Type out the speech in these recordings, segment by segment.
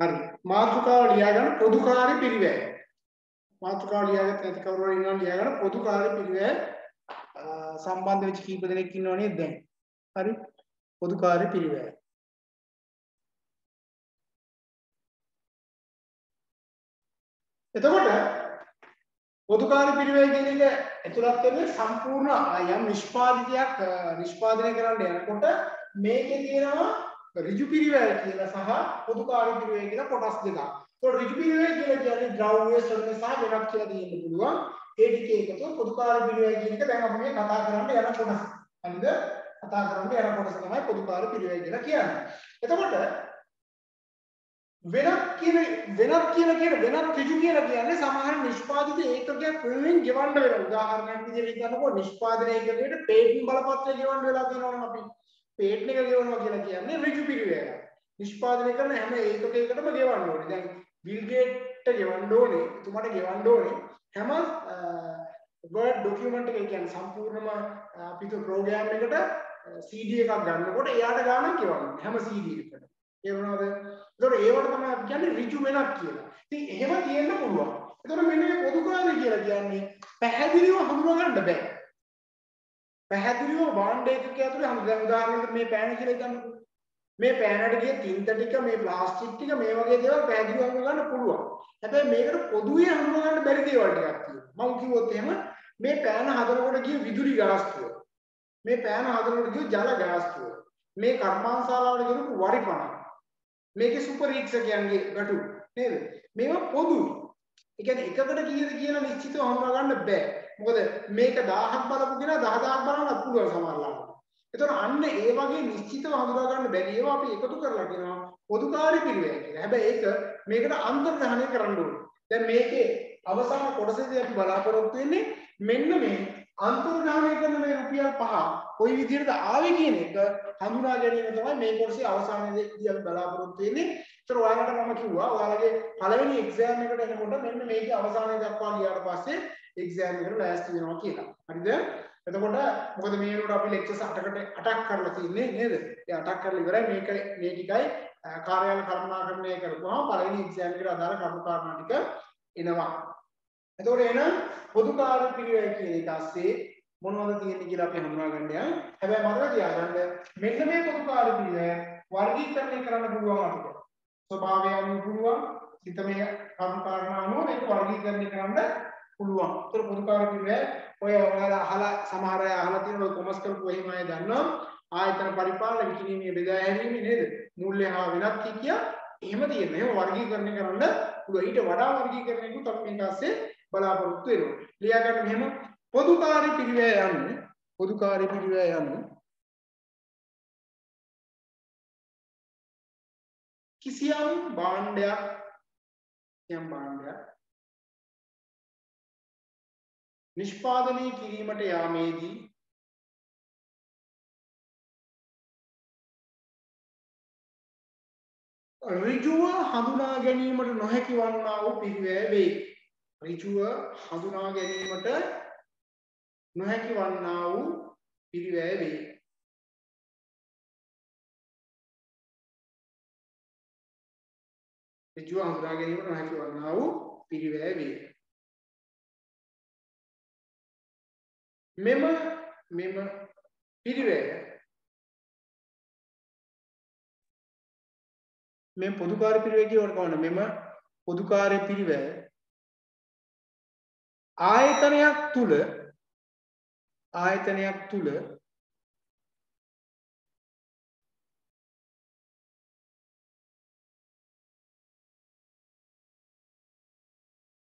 හරි. මාතෘකාව ලියා ගන්න පොදු කාර්ය පිළිවෙල මාතෘකාව ලියාගත්ත නැති කවුරු හරි ඉන්නවා ලියා ගන්න පොදු කාර්ය පිළිවෙල සම්බන්ධ වෙච්ච කීප දෙනෙක් ඉන්නව නේද දැන්? හරි. පොදු කාර්ය පිළිවෙල එතකොට පොදු කාර්ය පිළිවෙල කියන එක ඇතුළත් වෙන්නේ සම්පූර්ණ යම් නිෂ්පාදිතයක් නිෂ්පාදනය කරන්න යනකොට මේකේ තියෙනවා ඍජු පිළිවෙල කියලා සහ පොදු කාර්ය පිළිවෙල කියලා කොටස් දෙකක්. ඒතකොට ඍජු පිළිවෙල කියලා කියන්නේ ද්‍රව්‍ය ස්වභාවය සහ වෙනත් කියලා දෙන්න පුළුවන්. ඒ ටික එකතු පොදු කාර්ය පිළිවෙල කියන එක දැන් අපි මේ කතා කරන්න යන කොටස. හරිද? කතා කරන්න යන කොටස තමයි පොදු කාර්ය පිළිවෙල කියලා කියන්නේ. එතකොට වෙනත් කියන වෙනත් කියලා කියන වෙනත් ඍජු කියලා කියන්නේ සමහර නිෂ්පාදිත ඒකකයක් වෙනුවෙන් ගෙවන්න වෙන උදාහරණයක් විදිහට හිතන්නකෝ නිෂ්පාදන ඒකකයට පේටන්ට් බලපත්‍රය ගෙවන්න වෙලා තියෙනවා නම් අපි පේටන්ට් එක ගෙවනවා කියලා කියන්නේ ඍජු පිළිවෙල. නිෂ්පාදනය කරන හැම ඒකකයකටම ගෙවන්න ඕනේ. දැන් බිල් ගේට්ට ගෙවන්න ඕනේ, එතුමාට ගෙවන්න ඕනේ හැම වර්ඩ් ડોකියුමන්ට් එක කියන්නේ සම්පූර්ණම අපි ප්‍රෝග්‍රෑම් එකට CD එකක් ගන්නකොට එයාට ගානක් ගෙවන්න හැම CD එකකට. තේරුණාද? ඒතකොට ඒවට තමයි අපි කියන්නේ ඍජු වෙනක් කියලා. ඉතින් එහෙම තියෙන්න පුළුවන්. ඒතකොට මෙන්න මේ පොදු කාර්ය කියලා කියන්නේ පැහැදිලිව හඳුනා ගන්න බෑ. පැහැදිලිව භාණ්ඩ ඒකකය ඇතුලේ හඳුනා උදාහරණයක් මේ පෑන කියලා හිතන්නකෝ. මේ පෑනට ගිය තින්ත ටික මේ ප්ලාස්ටික් ටික මේ වගේ දේවල් පැහැදිලිව හඳුනා ගන්න පුළුවන්. හැබැයි මේකට පොදුවේ හඳුනා ගන්න බැරි දේවල් ටිකක් තියෙනවා. මම කිව්වොත් එහෙම මේ පෑන හදනකොට ගිය විදුලි ගාස්තුව. මේ පෑන හදනකොට ගිය ජල ගාස්තුව. මේ කර්මාන්තශාලාවට ගෙනපු වරිපණ මේකේ සුපර් රීක්ෂකයන්ගේ ගැටු නේද? මේවා පොදුයි. ඒ කියන්නේ එකකට කීයද කියලා නිශ්චිතව හඳුනා ගන්න බෑ. මොකද මේක 1000ක් බලපු කෙනා 10000ක් බලන්නත් පුළුවන් සමහරවිට. එතකොට අන්න ඒ වගේ නිශ්චිතව හඳුනා ගන්න බැරි ඒවා අපි එකතු කරලා කියනවා පොදුකාරී පිළිවෙල කියලා. හැබැයි ඒක මේකට අන්තර්ග්‍රහණය කරන්න ඕනේ. දැන් මේකේ අවසාන කොටසේදී අපි බලාපොරොත්තු වෙන්නේ මෙන්න මේ අන්තර්ග්‍රහණය කරන මේ රුපියල් පහ කොයි විදිහටද ආවේ කියන එක හඳුනා ගැනීම තමයි මේ කොටසේ අවසානයේදී අපි බලාපොරොත්තු වෙන්නේ. ඒතර ඔයාලට මම කිව්වා ඔයාලගේ පළවෙනි එක්සෑම් එකට එනකොට මෙන්න මේකේ අවසානයේ දක්වා ගියාට පස්සේ එක්සෑම් එකට ලෑස්ති වෙනවා කියලා. හරිද? එතකොට මොකද මේ වෙනකොට අපි ලෙක්චර්ස් 8කට 8ක් කරලා තියෙන්නේ නේද? ඒ 8ක් කරලා ඉවරයි මේක මේ ටිකයි කාර්යාල කළමනාකරණය කරපුවාම පළවෙනි එක්සෑම් එකට අදාළ කරුණු කාරණා ටික එනවා. එතකොට එන පොදු කාර්ය පිළිවෙල කියන එක ASCII මොනවද තියෙන්නේ කියලා අපි හඳුනා ගන්න යනවා. හැබැයි මතක තියාගන්න මෙන්න මේ පොදු කාර්ය පිළිවෙල වර්ගීකරණය කරන්න පුළුවන් අපිට. ස්වභාවය අනුව පුළුවන්, හිතමය කරුණු කාරණා අනුව මේක වර්ගීකරණය කරන්න පුළුවන්. ඒතර පොදු කාර්ය පිළිවෙල ඔය ඔයාලා අහලා සමහර අය අහලා තියෙන ඔය කොමර්ස් කරපු එහෙම අය දන්නවා. ආයතන පරිපාලන විකිණීමේ බෙදා හැරීම නේද? මූල්‍ය හා වෙනත් කිය එහෙම තියෙනවා. එහෙම වර්ගීකරණය කරන්න පුළුවන්. ඊට වඩා වර්ගීකරණයකුත් අපි මේක ASCII බලාපොරොත්තු වෙනවා. ලියා ගන්න මෙහෙම පොදුකාරී පිරිවැය යන්නේ පොදුකාරී පිරිවැය යන්නේ කිසියම් භාණ්ඩයක් යම් භාණ්ඩයක් නිෂ්පාදනය කිරීමට යාමේදී ඍජුව හඳුනා ගැනීමට නොහැකි වන්නා වූ පිරිවැය වේ. ඍජුව හඳුනා ගැනීමට නොහැකි වන්නා වූ පිරිවැය වේ. ඍජුව හඳුනා ගැනීමට නොහැකි වන්නා වූ පිරිවැය වේ. මෙම මෙම පිරිවැය මේ පොදුකාර්ය පිරිවැය කියවට කවන්න මෙම පොදුකාර්ය පිරිවැය ආයතනයක් තුල ආයතනයක් තුල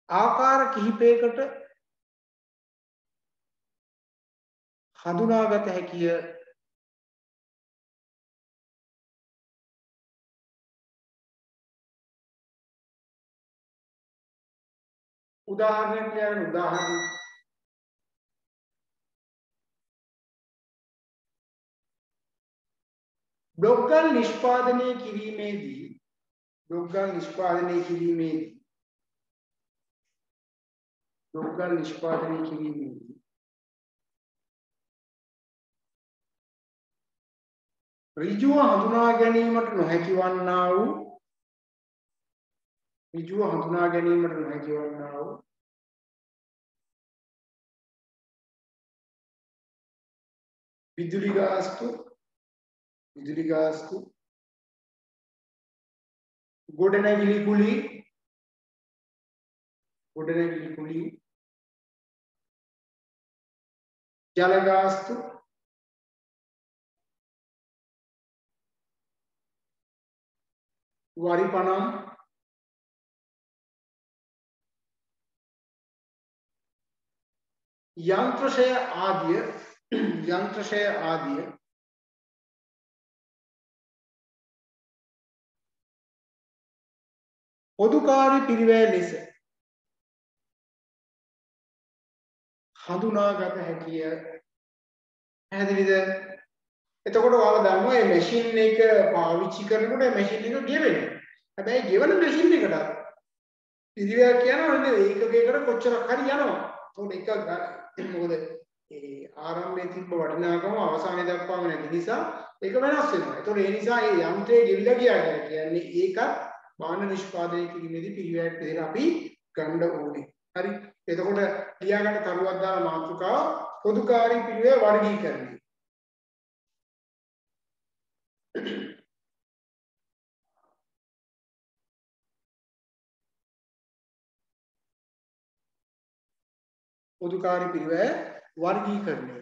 ආකාර කිහිපයකට හඳුනාගත හැකිය. උදාහරණයක් ලියන්න උදාහරණ. බ්ලොග්ගල් නිෂ්පාදනය කිරීමේදී බ්ලොග්ගල් නිෂ්පාදනය කිරීමේදී බ්ලොග්ගල් නිෂ්පාදනය කිරීමේදී ඍජුව හඳුනා ගැනීමට නොහැකි වන්නා වූ ඍජුව හඳුනා ගැනීමට නොහැකි වන්නා වූ විදුලි ගාස්තු විදුලි ගාස්තු ගොඩනැගිලි කුලී ගොඩනැගිලි කුලී ජල ගාස්තු වරිපණම්. යන්ත්‍රශය ආදිය යන්ත්‍රශය ආදිය. පොදුකාරී පිරිවැය ලෙස හඳුනාගත හැකිය. පැහැදිලිද? එතකොට ඔයාලා දන්නවා මේ මැෂින් එක පාවිච්චි කරනකොට මැෂින් එක ගෙවෙනවා හැබැයි ගෙවන මැෂින් එකට පිරිවැය කියනවා නේද ඒකකයකට කොච්චරක් හරි යනවා ඒකට එක මොකද ඒ ආරම්භයේ තිබ්බ වටිනාකම අවසානයේ දක්වාම නැති නිසා ඒක වෙනස් වෙනවා. ඒතකොට ඒ නිසා මේ යන්ත්‍රය ගෙවිලා ගියා කියන්නේ ඒකත් බාහන නිෂ්පාදනය කිරීමේදී පිළිවෙලක් විදිහට අපි ගන්න ඕනේ. හරි. එතකොට ලියාගන්න තරුවක් දාන මාතෘකාව පොදුකාරී පිළිවෙල වර්ගීකරණය. පොදුකාරී පිළිවෙල වර්ගීකරණය.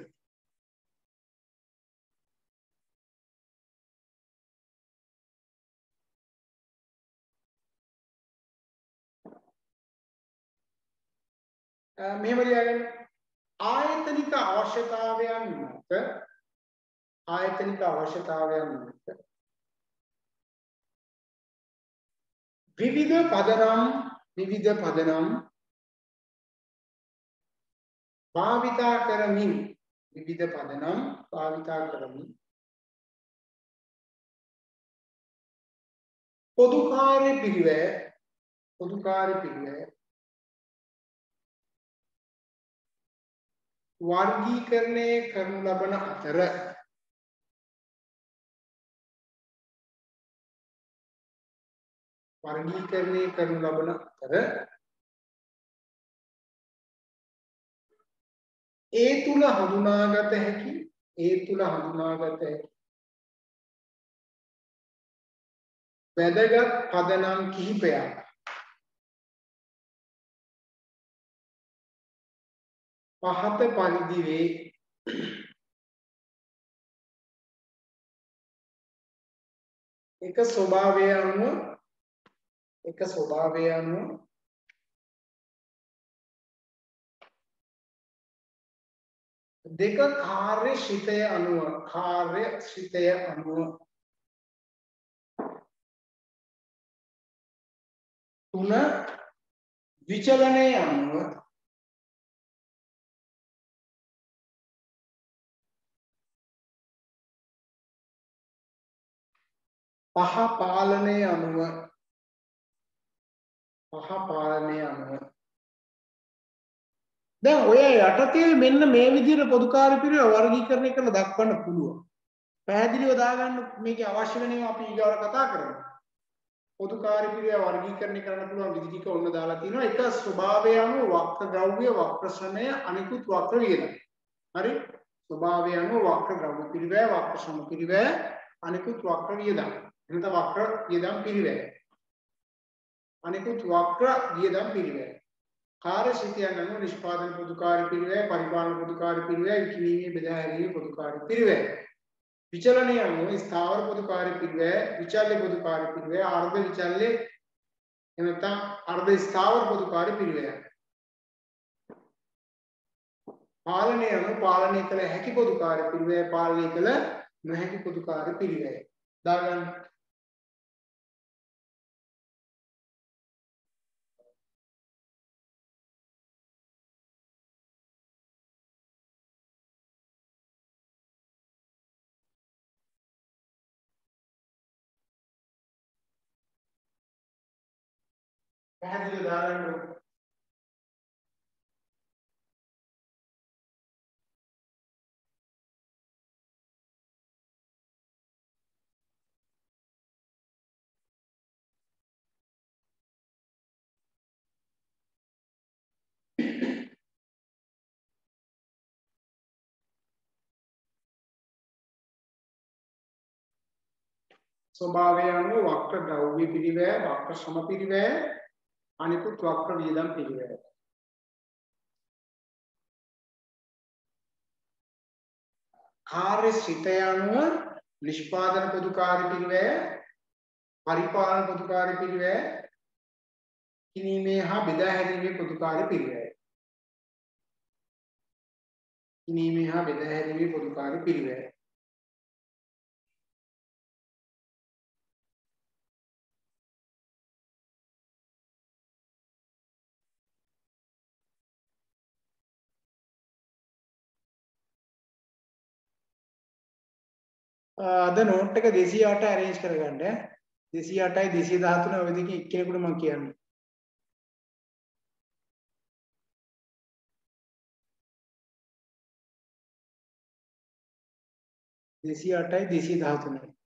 මෙහෙම ලියාගන්න ආයතනික අවශ්‍යතාවයන් මත ආයතනික අවශ්‍යතාවයන් මත විවිධ පදනම් විවිධ පදනම් භාවිතා කරමින් විවිධ පදනම් භාවිතා කරමින් පොදුකාර්ය පිළිවෙල පොදුකාර්ය පිළිවෙල වර්ගීකරණය කරනු ලබන අතර වර්ගීකරණය කරනු ලබන අතර ඒ තුල හඳුනාගත හැකි ඒ තුල හඳුනාගත හැකි වැදගත් පදනම් කිහිපයක් පහත පරිදි වේ. එක ස්වභාවය අනුව එක ස්වභාවය අනුව දෙක කාර්ය ශිතය අනුව කාර්ය ශිතය අනුව තුන විචලනය අනුව පහ පාලනය අනුව පහ පාලනය අනුව දැන් ඔය යටතේ මෙන්න මේ විදිහට පොදුකාර්ය පිළිවෙල වර්ගීකරණය කරලා දක්වන්න පුළුවන්. පැහැදිලිව දාගන්න මේකේ අවශ්‍ය වෙන ඒවා අපි ඊගාවට කතා කරමු. පොදුකාර්ය පිළිවෙල වර්ගීකරණය කරන්න පුළුවන් විදි ටික ඔන්න දාලා තිනවා. එක ස්වභාවය අනුව වක්‍ර ද්‍රව්‍ය, වක්‍ර ශ්‍රමය, අනිකුත් වක්‍ර වියදම්. හරි? ස්වභාවය අනුව වක්‍ර ද්‍රව්‍ය පිළිවෙල, වක්‍ර ශ්‍රම පිළිවෙල, අනිකුත් වක්‍ර වියදම්. එනත වක්‍ර වියදම් පිළිවෙල. අනිකුත් වක්‍ර වියදම් පිළිවෙල. කාර්ය සිතියන් අනුව නිෂ්පාදන පොදුකාර්ය පිළිවෙල, පරිපාලන පොදුකාර්ය පිළිවෙල, විකිණීමේ බෙදා හැරීමේ පොදුකාර්ය පිළිවෙල. විචලනය අනුව ස්ථාවර පොදුකාර්ය පිළිවෙල, විචල්්‍ය පොදුකාර්ය පිළිවෙල, අර්ධ විචල්්‍ය එනතම් අර්ධ ස්ථාවර පොදුකාර්ය පිළිවෙල. පාලනය අනුව පාලනය කළ හැකි පොදුකාර්ය පිළිවෙල, පාලනය කළ නොහැකි පොදුකාර්ය පිළිවෙල. දාගන්න පැහැදිලිව తహసీల్దారులు ස්වභාවයන්ව වක්‍ර ද්‍රව්‍ය පිළිවෙල වක්‍ර ශ්‍රම පිළිවෙල අනිකුත් වක්‍ර වියදම් පිරිවැය කාර්ය සිතය අනුව නිෂ්පාදන පොදු කාර්ය පිරිවැය පරිපාලන පොදු කාර්ය පිරිවැය කිනීමේ හා බෙදා හැරීමේ පොදු කාර්ය පිරිවැය කිනීමේ හා බෙදා හැරීමේ පොදු කාර්ය පිරිවැය අද නෝට් එක 208 arrange කරගන්න. 208යි 213 ඔය දෙකේ එක්කෙනෙකුට මම කියන්නේ. දෙසි අටයි දෙසි දහතුනයි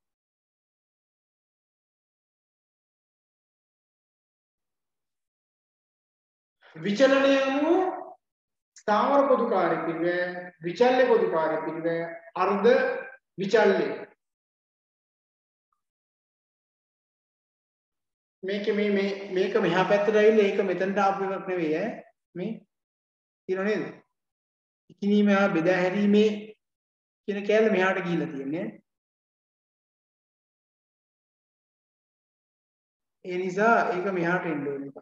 විචලනය අනුව ස්ථාවර පොදු කාර්ය පිළිවෙල විචල්්‍ය පොදු කාර්ය පිළිවෙල අර්ධ විචල්්‍ය. මේක මේ මේ මේක මෙහා පැත්තට ඇවිල්ලා ඒක මෙතනට ආපු එකක් නෙවෙයි ඈ මේ තියෙනව නේද? ඉකිනීම හා බෙදා හැරීමේ කියන කෑල්ල මෙහාට ගිහිල්ලා තියෙන්නේ. ඒ නිසා ඒක මෙහාට එන්න ඕනේ.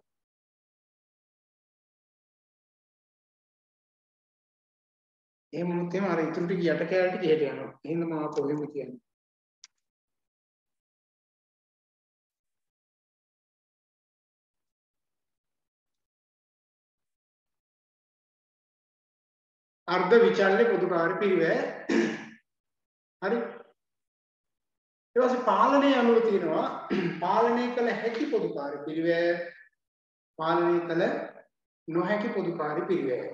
එහෙම වුණොත් එහෙම අර ඉතුරු ටික යට කෑල්ල ටික එහෙට යනවා. එහෙනම් මම ආපහු එහෙම කියන්නේ. අර්ධ විචල්්‍ය පොදුකාර පිරිවැය හරි. ඊට පස්සේ පාලනය අනුව තියෙනවා පාලනය කළ හැකි පොදුකාර පිරිවැය පාලනය කළ නොහැකි පොදුකාර පිරිවැය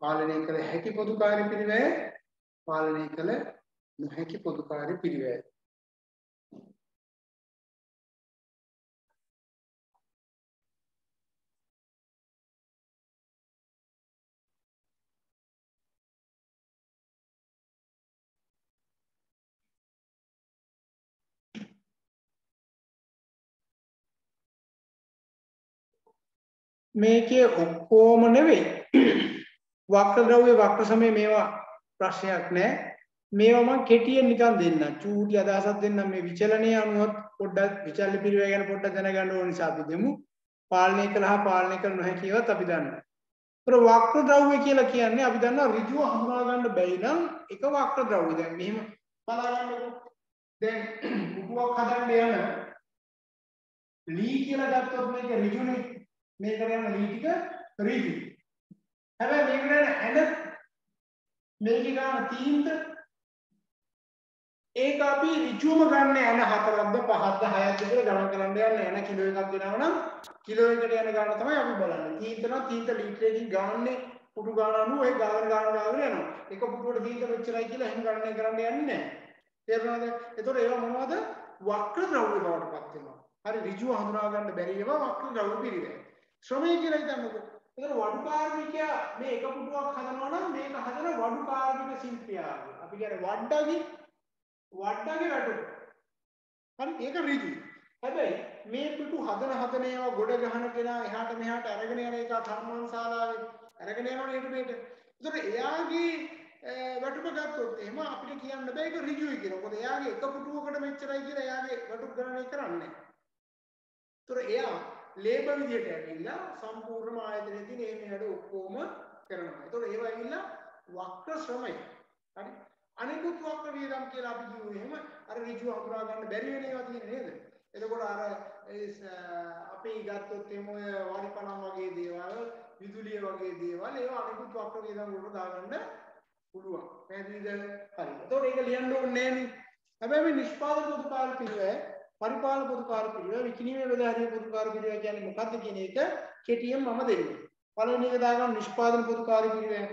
පාලනය කළ හැකි පොදුකාර පිරිවැය පාලනය කළ නොහැකි පොදුකාර පිරිවැය මේකේ ඔක්කොම නෙවෙයි. වක්‍ර ද්‍රව්‍ය වක්‍ර සමය මේවා ප්‍රශ්නයක් නෑ. මේවා මම කෙටියෙන් නිකන් දෙන්නම්. චූටි අදහසක් දෙන්නම්. මේ විචලනය අනුව පොඩ්ඩක් විචල්්‍ය පිරිවැය ගැන පොඩ්ඩක් දැනගන්න ඕන නිසා අපි දෙමු. පාලනය කළා පාලනය කළ නොහැකි ඒවාත් අපි දන්නවා. ඒතර වක්‍ර ද්‍රව්‍ය කියලා කියන්නේ අපි දන්නවා ඍජුව හඳුනා ගන්න බැරි නම් එක වක්‍ර ද්‍රව්‍ය දැන් මෙහෙම බලා ගන්නකො. දැන් උපුවක් හදන්න යන ලී කියලා ගත්තොත් මේක ඍජුනේ. මේකට යන ලී ටික ඍජු. හැබැයි මේකට යන ඇඳ මේකේ ගන්න තීන්ත ඒක අපි ඍජුවම ගන්න යන හතරක්ද පහක්ද හයක්ද කියලා ගණන් කරන්න යන යන කිලෝ එකක් දෙනවා නම් කිලෝ එකට යන ගාන තමයි අපි බලන්නේ. තීන්ත නම් තීන්ත ලීටරකින් ගාන්නේ පුටු ගාන අනුව ඒ ගාන ගාන ගාන යනවා. එක පුටුවට තීන්ත මෙච්චරයි කියලා එහෙම ගණනය කරන්න යන්නේ නැහැ. තේරුණාද? එතකොට ඒවා මොනවද? වක්‍ර ද්‍රව්‍ය බවට පත් වෙනවා. හරි ඍජුව හඳුනා ගන්න බැරි ඒවා වක්‍ර ද්‍රව්‍ය පිළිවෙල. ශ්‍රමය කියලා හිතන්නකෝ. එතන වඩු කාර්මිකයා මේ එක පුටුවක් හදනවා නම් මේක හදන වඩු කාර්මික ශිල්පියාගේ. අපි කියන්නේ වඩඩගේ වඩඩගේ වැටුප. හරි ඒක ඍජු. හැබැයි මේ පිටු හදන හදන ඒවා ගොඩ ගහන කෙනා එහාට මෙහාට අරගෙන යන එක කර්මාන්තශාලාවේ අරගෙන යනවා නේද මේක. ඒතර එයාගේ වැටුප ගත්තොත් එහෙම අපිට කියන්න බෑ ඒක ඍජුයි කියලා. මොකද එයාගේ එක පුටුවකට මෙච්චරයි කියලා එයාගේ වැටුප ගණනය කරන්නේ නැහැ. ඒතර එයා ලේබ විදියට ඇවිල්ලා සම්පූර්ණ ආයතනයේදී මේ මෙහෙට ඔක්කොම කරනවා. ඒතකොට ඒවා ඇවිල්ලා වක්‍ර ශ්‍රමය. හරි. අනිකුත් වක්‍ර වියදම් කියලා අපි කිව්වේ එහෙම අර ඍජුව අඳුරා ගන්න බැරි වෙන ඒවා තියෙන නේද? එතකොට අර අපි ගත්තොත් එහෙම ඔය වාරිපණම් වගේ දේවල්, විදුලිය වගේ දේවල් ඒවා අනිකුත් වක්‍ර වියදම් වලට දාගන්න පුළුවන්. පැහැදිලිද? හරි. එතකොට ඒක ලියන්න ඕනේ නෑනේ. හැබැයි මේ නිෂ්පාදක උත්පාද පිළිවෙල පරිපාලන පොදුකාර පිළිවෙල විකිණීමේ බෙදාහරිය පොදුකාර පිළිවෙල කියන්නේ මොකක්ද කියන එක කෙටියෙන් මම දෙන්නම්. පළවෙනි එක දාගන්න නිෂ්පාදන පොදුකාර පිළිවෙල.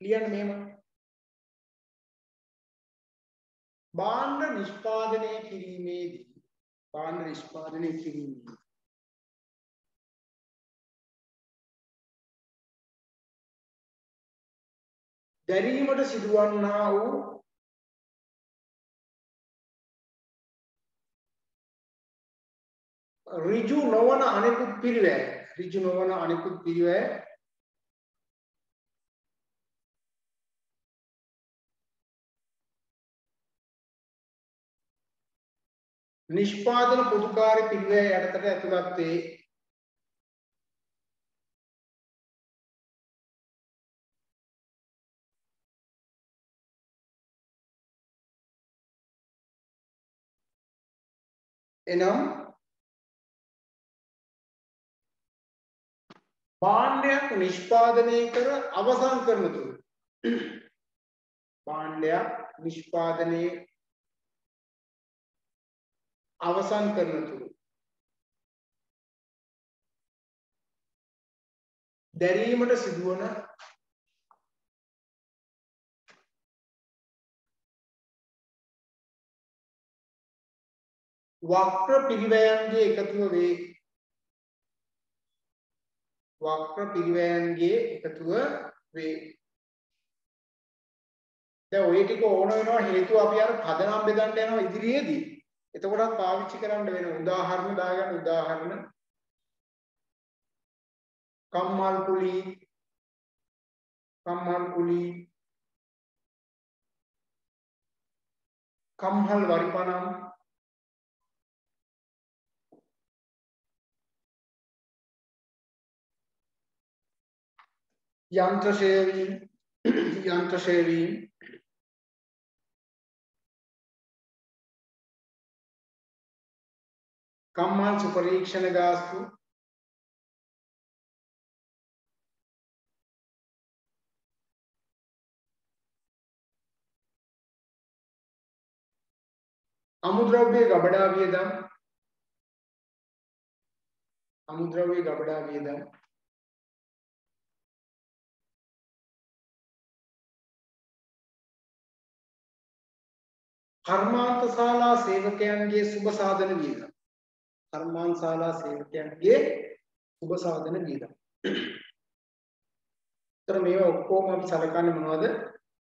ලියන්න මෙහෙම. භාණ්ඩ නිෂ්පාදනය කිරීමේදී භාණ්ඩ නිෂ්පාදනය කිරීමේදී දැරීමට සිදුවන්නා වූ ඍජු නොවන අනෙකුත් පිරිවැය. ඍජු නොවන අනෙකුත් පිරිවැය. නිෂ්පාදන පොදුකාර්ය පිරිවැය යටතට ඇතුළත් වේ. එනම් භාණ්ඩයක් නිෂ්පාදනය කර අවසන් කරන තුරු. භාණ්ඩයක් නිෂ්පාදනයේ අවසන් කරන තුරු. දැරීමට සිදුවන වක්‍ර පිරිවැයන්ගේ එකතුව වේ වක්‍ර පිරිවැයන්ගේ එකතුව වේ. දැන් ඔය ටික ඕන වෙනවා හේතුව අපි අර පදනම් බෙදන්න යනවා ඉදිරියේදී. එතකොටත් පාවිච්චි කරන්න වෙන උදාහරණ දාගන්න උදාහරණ. කම්මල් කුලි කම්මල් කුලි කම්හල් වරිපනම් යන්ත්‍ර ශේවීම් යන්ත්‍ර ශේවීම් කම්මාංශ පරීක්ෂණ ගාස්තු. අමුද්‍රව්‍ය ගබඩා වියදම් අමුද්‍රව්‍ය ගබඩා වියදම් කර්මාන්ත ශාලා සේවකයන්ගේ සුබ සාධන වියදම් කර්මාන්ත ශාලා සේවකයන්ගේ සුබ සාධන වියදම්. ତර මේවා ඔක්කොම අපි සලකන්නේ මොනවද?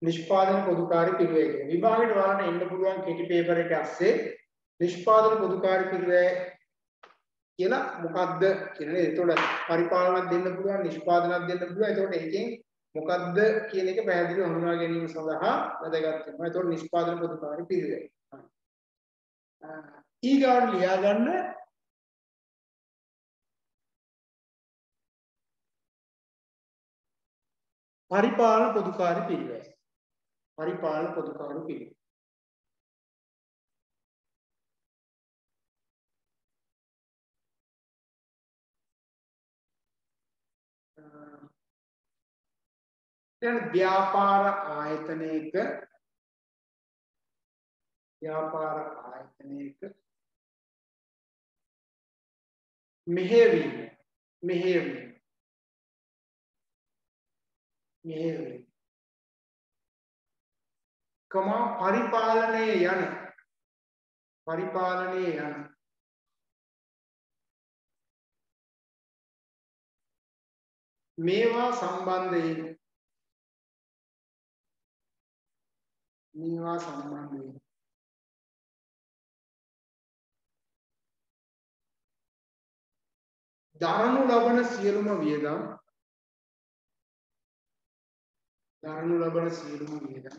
නිෂ්පාදන පොදුකාරී පිරිවැය කියන. විභාගෙට වලට එන්න පුළුවන් කෙටි පේපර් එක ඇස්සේ නිෂ්පාදන පොදුකාරී පිරිවැය කියලා මොකද්ද කියන නේද? එතකොට පරිපාලනයක් දෙන්න පුළුවන්, නිෂ්පාදනයක් දෙන්න පුළුවන්. එතකොට ඒකෙන් මොකද්ද කියන එක පැහැදිලිව හඳුනා ගැනීම සඳහා වැදගත් වෙනවා. එතකොට නිෂ්පාදන පොදුකාරී පිරිවැය. ඊගාට ලියා ගන්න පරිපාලන පොදුකාරී පිරිවැය. පරිපාලන පොදුකාරී පිරිවැය. දැන් ව්‍යාපාර ආයතනයක ව්‍යාපාර ආයතනයක මෙහෙයවීම මෙහෙයවීම මෙහෙයවීම කමා පරිපාලනයේ යන පරිපාලනයේ යන මේවා සම්බන්ධයෙන් මේවා සම්බන්ධයෙන් දරනු ලබන සියලුම වියදම් දරනු ලබන සියලුම වියදම්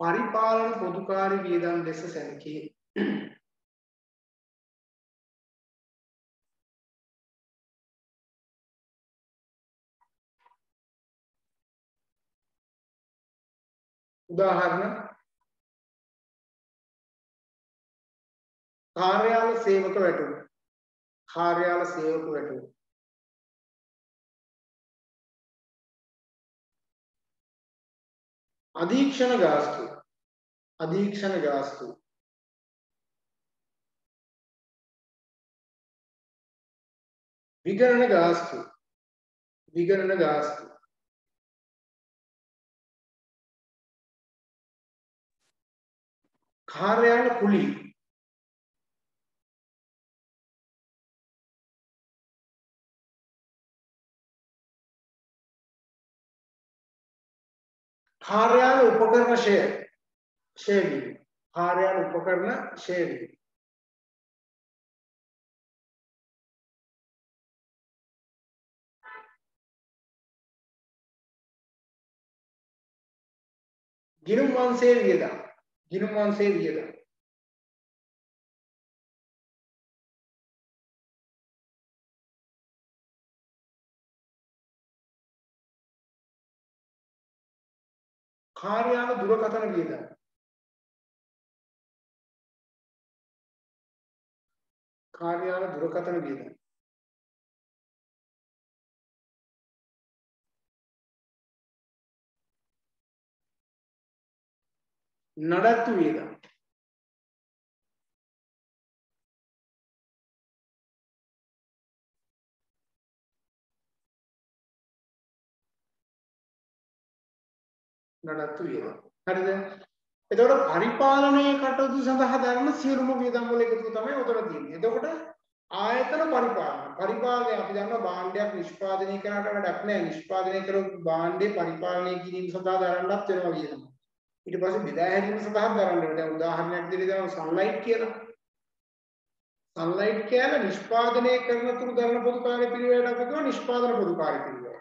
පරිපාලන පොදුකාරී වියදම් ලෙස සැලකේ උදාහරණ. කාර්යාල සේවක වැටුප කාර්යාල සේවක වැටුප අධීක්ෂණ ගාස්තු. අධීක්ෂණ ගාස්තු. විගණන ගාස්තු. විගණන ගාස්තු. කාර්යාල කුලී. කාර්යාල උපකරණ ෂේ ෂේවි. කාර්යාල උපකරණ ෂේවි. ගිරුම් වංශයේ වියදම්. ගිනුම් වංශයේ වියදම්. කාර්යාල දුරකථන වියදම්. කාර්යාල දුරකථන වියදම්. නඩත්තු වියදම් නඩත්තු වියදම් හරිද එතකොට පරිපාලනයේ කටයුතු සඳහා දරන සියලුම වියදම් වල එකතු තමයි උතර තියෙන්නේ එතකොට ආයතන පරිපාලන පරිපාලනය අපි දන්නවා භාණ්ඩයක් නිෂ්පාදනය කරාට වැඩක් නැහැ නිෂ්පාදනය කරපු භාණ්ඩේ පරිපාලනය කිරීම සඳහා දරන්නත් වෙනවා වියදම් ඊට පස්සේ බෙදා හැරීම සඳහා දරන්න වෙනවා දැන් උදාහරණයක් දෙන්න දාමු සන්ලයිට් කියලා සන්ලයිට් කියලා නිෂ්පාදනය කරන තුරු දරන පොදු කාර්ය පිළිවෙලට අපි කියනවා නිෂ්පාදන පොදු කාර්ය පිළිවෙල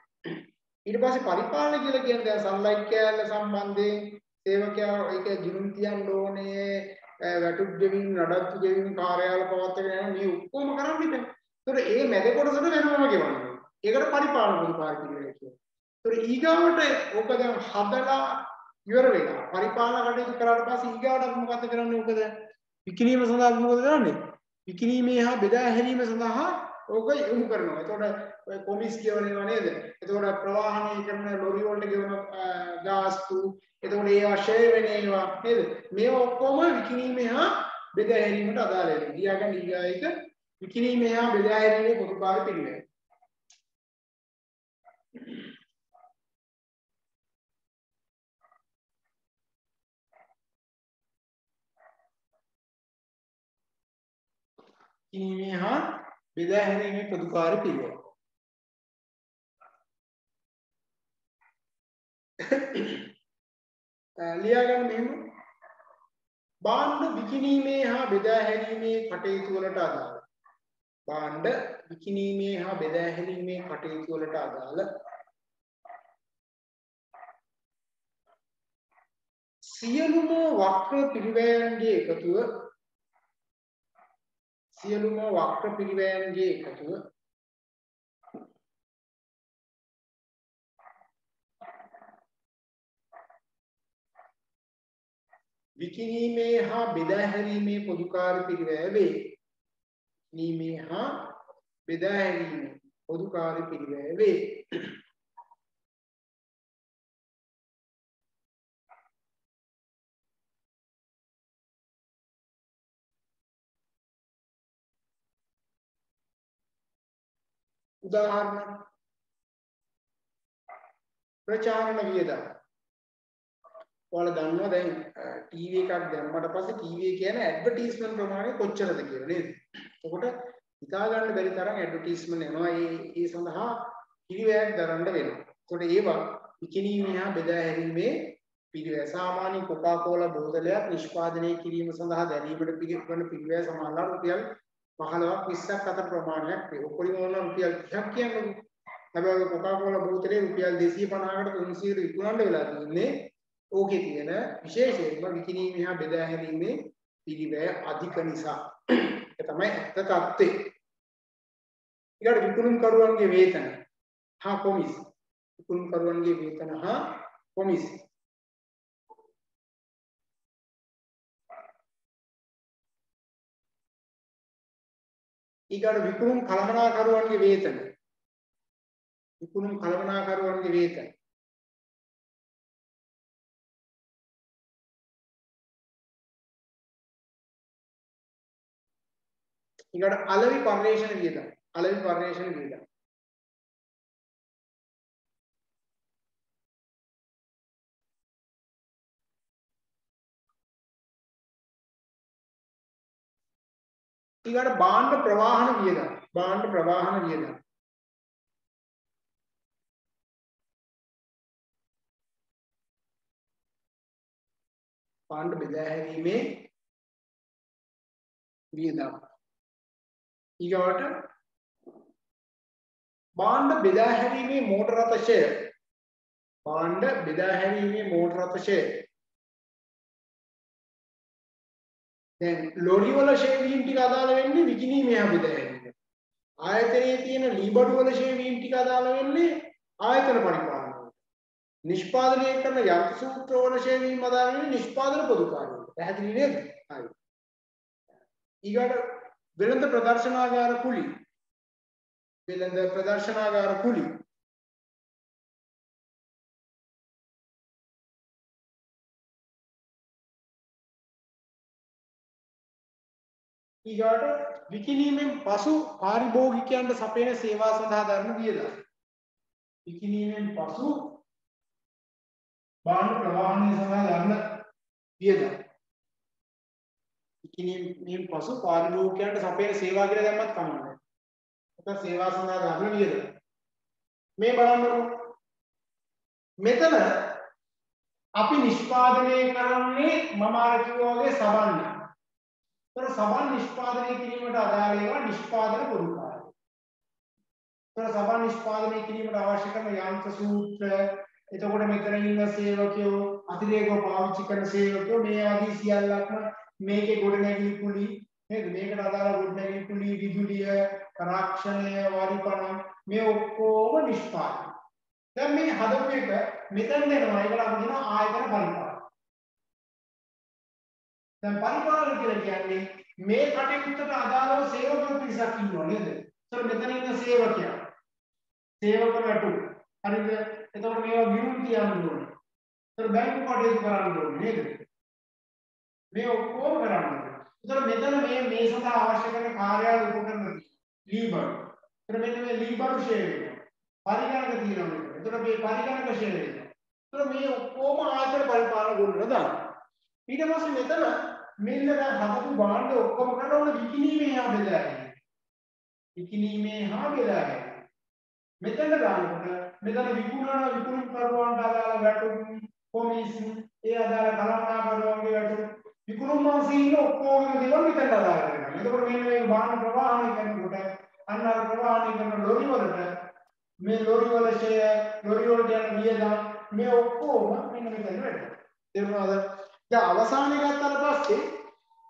ඊට පස්සේ පරිපාලන කියලා කියන්නේ දැන් සන්ලයිට් කෑල්ල සම්බන්ධයෙන් සේවකයා ඒක ගිනුම් තියන්න ඕනේ වැටුප් ගෙවින් නඩත්තු ගෙවින් කාර්යාල පවත්වාගෙන යන මේ ඔක්කොම කරන්නේ දැන්. ඒතකොට ඒ මැද කොටසට වෙනවම ගෙවන්න ඕනේ. ඒකට පරිපාලන පොදු කාර්ය පිළිවෙල කියනවා. ඒතකොට ඊගාවට ඕක දැන් හදලා ඉවර වෙලා පරිපාලන කටයුතු කරාට පස්සේ ඊගාවට අපි මොකද කරන්නේ ඕකද විකිණීම සඳහා අපි මොකද කරන්නේ? විකිණීමේ හා බෙදා හැරීම සඳහා ඕක යොමු කරනවා. එතකොට ඔය කොමිස් කියවනවා නේද? එතකොට ප්‍රවාහනය කරන ලොරි වලට ගෙවන ගාස්තු එතකොට ඒවා ෂෙයා වෙන ඒවා නේද? මේවා ඔක්කොම විකිණීමේ හා බෙදා හැරීමට අදාළ වෙනවා. ඊයගන් ඊගායක විකිණීමේ හා බෙදා හැරීමේ පොදුකාර පිළිවෙල. කිරීමේ හා බෙදා හැරීමේ පොදුකාර පිළිවෙල. ලියාගන්න මෙහෙම භාණ්ඩ විකිණීමේ හා බෙදා හැරීමේ කටයුතු වලට අදාළ භාණ්ඩ විකිණීමේ හා බෙදා හැරීමේ කටයුතු වලට අදාළ සියලුම වක්‍ර පිරිවැයන්ගේ එකතුව සියලුම වක්‍ර පිරිවැයන්ගේ එකතුව විකිණීමේ හා බෙදා හැරීමේ පොදුකාර පිරිවැය වේ. විකිණීමේ හා බෙදා හැරීමේ පොදුකාර පිරිවැය වේ. උදාහරණ ප්‍රචාරණ වියදම් ඔයාලා දන්නවා දැන් ටීවී එකක් දැම්මට පස්සේ ටීවී එක කියන ඇඩ්වර්ටයිස්මන්ට් ප්‍රමාණය කොච්චරද කියලා නේද? එතකොට හිතා ගන්න බැරි තරම් ඇඩ්වර්ටයිස්මන්ට් එනවා ඒ ඒ සඳහා පිළිවෙලක් දරන්න වෙනවා. එතකොට ඒවා විකිණීමේ හා බෙදා හැරීමේ පිළිවෙල සාමාන්‍ය කොකා කෝලා බෝතලයක් නිෂ්පාදනය කිරීම සඳහා දැරීමට පිළිගන්න පිළිවෙල සමානලා රුපියල් 15ක් 20ක් අතර ප්‍රමාණයක් වේ. ඔක්කොම ඕන රුපියල් 30ක් කියන්නේ. හැබැයි කොකා කෝලා බෝතලේ රුපියල් 250කට 300කට විකුණන්න වෙලා තියෙන්නේ ඕකේ තියෙන විශේෂයෙන්ම විකිණීමේ හා බෙදා හැරීමේ පිළිවෙල අධික නිසා. ඒක තමයි ඇත්ත தත්ත්වය. ඊළඟ විකුණුම් කරුවන්ගේ වේතන හා කොමිස්. විකුණුම් කරුවන්ගේ වේතන හා කොමිස්. ඊගාට විකුණුම් කළමනාකරුවන්ගේ වේතන. විකුණුම් කළමනාකරුවන්ගේ වේතන. ඊගාට අලෙවි පර්යේෂණ වියදම් අලෙවි පර්යේෂණ වියදම් ඊගාට භාණ්ඩ ප්‍රවාහන වියදම්. භාණ්ඩ ප්‍රවාහන වියදම්. භාණ්ඩ බෙදා හැරීමේ වියදම්. ඊගවට භාණ්ඩ බෙදා හැරීමේ මෝටර රථ ෂය භාණ්ඩ බෙදා හැරීමේ මෝටර රථ ෂය දැන් ලොරි වල ෂේ වීම් ටික අදාළ වෙන්නේ විකිණීමේ බෙදා හැරීම ආයතනයේ තියෙන ලීබඩු වල ෂේ වීම් ටික අදාළ වෙන්නේ ආයතන පරිපාලනයට නිෂ්පාදනය කරන යන්ත්‍ර සූත්‍ර වල ෂේ වීම් අදාළ වෙන්නේ නිෂ්පාදන පොදු කාර්යවලට. පැහැදිලි නේද? හරි. ඊගොඩ වෙළඳ ප්‍රදර්ශනාගාර කුලි. වෙළඳ ප්‍රදර්ශනාගාර කුලි. ඊගාට විකිණීමෙන් පසු පාරිභෝගිකයන්ට සපයන සේවා සඳහා දරන වියදම් විකිණීමෙන් පසු භාණ්ඩ ප්‍රවාහනය සඳහා දරන වියදම් විකිණීමෙන් පසු පාරිභෝගිකයන්ට සපයන සේවා කියලා දැම්මත් කමක් නැහැ. ඒක සේවා සඳහා දරන වියදම්. මේ බලන්නකො. මෙතන අපි නිෂ්පාදනය කරන්නේ මම අර කිව්වා වගේ සබන්න. තර සබන් නිෂ්පාදනය කිරීමට අදාළ ඒවා නිෂ්පාදන පොදු කාර්ය. තර සබන් නිෂ්පාදනය කිරීමට අවශ්‍ය කරන යන්ත්‍ර සූත්‍ර එතකොට මෙතන ඉන්න සේවකයෝ අතිරේකව පාවිච්චි කරන සේවකයෝ මේ ආදී සියල්ලක්ම මේකේ ගොඩනැගිලි කුලි නේද මේකට අදාළ ගොඩනැගිලි කුලි විදුලිය රාක්ෂණය වරිපණ මේ ඔක්කොම නිෂ්පාදනය. දැන් මේ හදපු එක මෙතන දෙනවා ඒකට අපි කියන ආයතන පරිපාලන. දැන් පරිපාලන කියලා කියන්නේ මේ කටයුත්තට අදාළව සේවක පිරිසක් ඉන්නවා නේද? ඒතර මෙතන ඉන්න සේවකයා. සේවක රටු. හරිද? එතකොට මේවා ගිණුම් තියන්න ඕනේ. ඒතර බැංකු කටයුතු කරන්න ඕනේ නේද? මේ ඔක්කොම කරන්න ඕනේ. ඒතර මෙතන මේ මේ සඳහා අවශ්‍ය කරන කාර්යාල උපකරණ ලීබර්. ඒතර මෙන්න මේ ලීබර් ෂේර් වෙනවා. පරිගණක තියෙනවා. ඒතර මේ පරිගණක ෂේර් වෙනවා. ඒතර මේ ඔක්කොම ආයතන පරිපාලන ගුණ දාන්න. ඊට පස්සේ මෙතන මෙන්න දැන් හදපු භාණ්ඩ ඔක්කොම කරනවල විකිණීමේ හා බෙදා ගැනීම. විකිණීමේ හා බෙදා ගැනීම. මෙතන දානකොට මෙතන විකුණන විකුණු කරුවන්ට අදාළ වැටුප් කොමිෂන් ඒ අදාළ කළමනාකරුවන්ගේ වැටුප් විකුණුම් මාසේ ඉන්න ඔක්කොම දේවල් මෙතන අදාළ වෙනවා. එතකොට මෙන්න මේ භාණ්ඩ ප්‍රවාහණය කරනකොට අන්න අර ප්‍රවාහණය කරන ලොරි වලට මේ ලොරි වල ෂෙය ලොරි වලට යන වියදම් මේ ඔක්කොම මෙන්න මෙතන වෙනවා. තේරුණාද? දැන් අවසානයේ ගත්තාට පස්සේ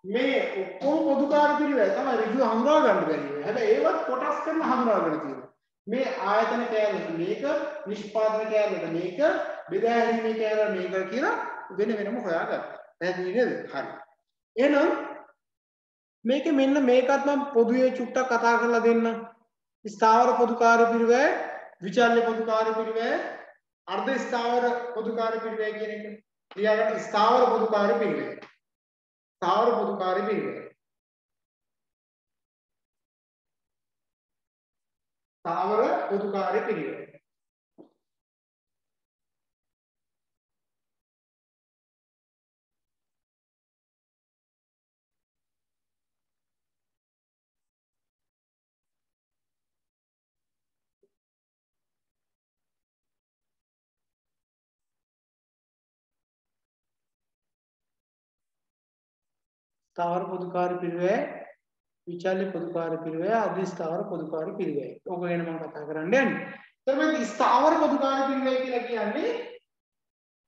මේ ඔක්කොම පොදු කාර්ය පිළිවෙල තමයි ඍජුව හඳුනා ගන්න බැරි. හැබැයි ඒවත් කොටස් කරන හඳුනාගෙන තියෙනවා. මේ ආයතන කෑල්ලට මේක, නිෂ්පාදන කෑල්ලට මේක, බෙදා හැරීමේ කෑල්ල මේක කියලා වෙන වෙනම හොයාගත්තා. පැහැදිලි නේද? හරි. එහෙනම් මේක මෙන්න මේකත් මම පොදුවේ චුට්ටක් කතා කරලා දෙන්න. ස්ථාවර පොදු කාර්ය පිළිවෙල, විචල්්‍ය පොදු කාර්ය පිළිවෙල, අර්ධ ස්ථාවර පොදු කාර්ය පිළිවෙල කියන එක. ක්‍රියාවට ස්ථාවර පොදුකාරී පිළිවෙල. ස්ථාවර පොදුකාරී පිළිවෙල. ස්ථාවර පොදුකාරී පිළිවෙල. ස්ථාවර පොදුකාර පිරිවැය විචල්්‍ය පොදුකාර පිරිවැය අධි ස්ථාවර පොදුකාර පිරිවැය ඕක ගැන මම කතා කරන්න යන්නේ. එතකොට ස්ථාවර පොදුකාර පිරිවැය කියලා කියන්නේ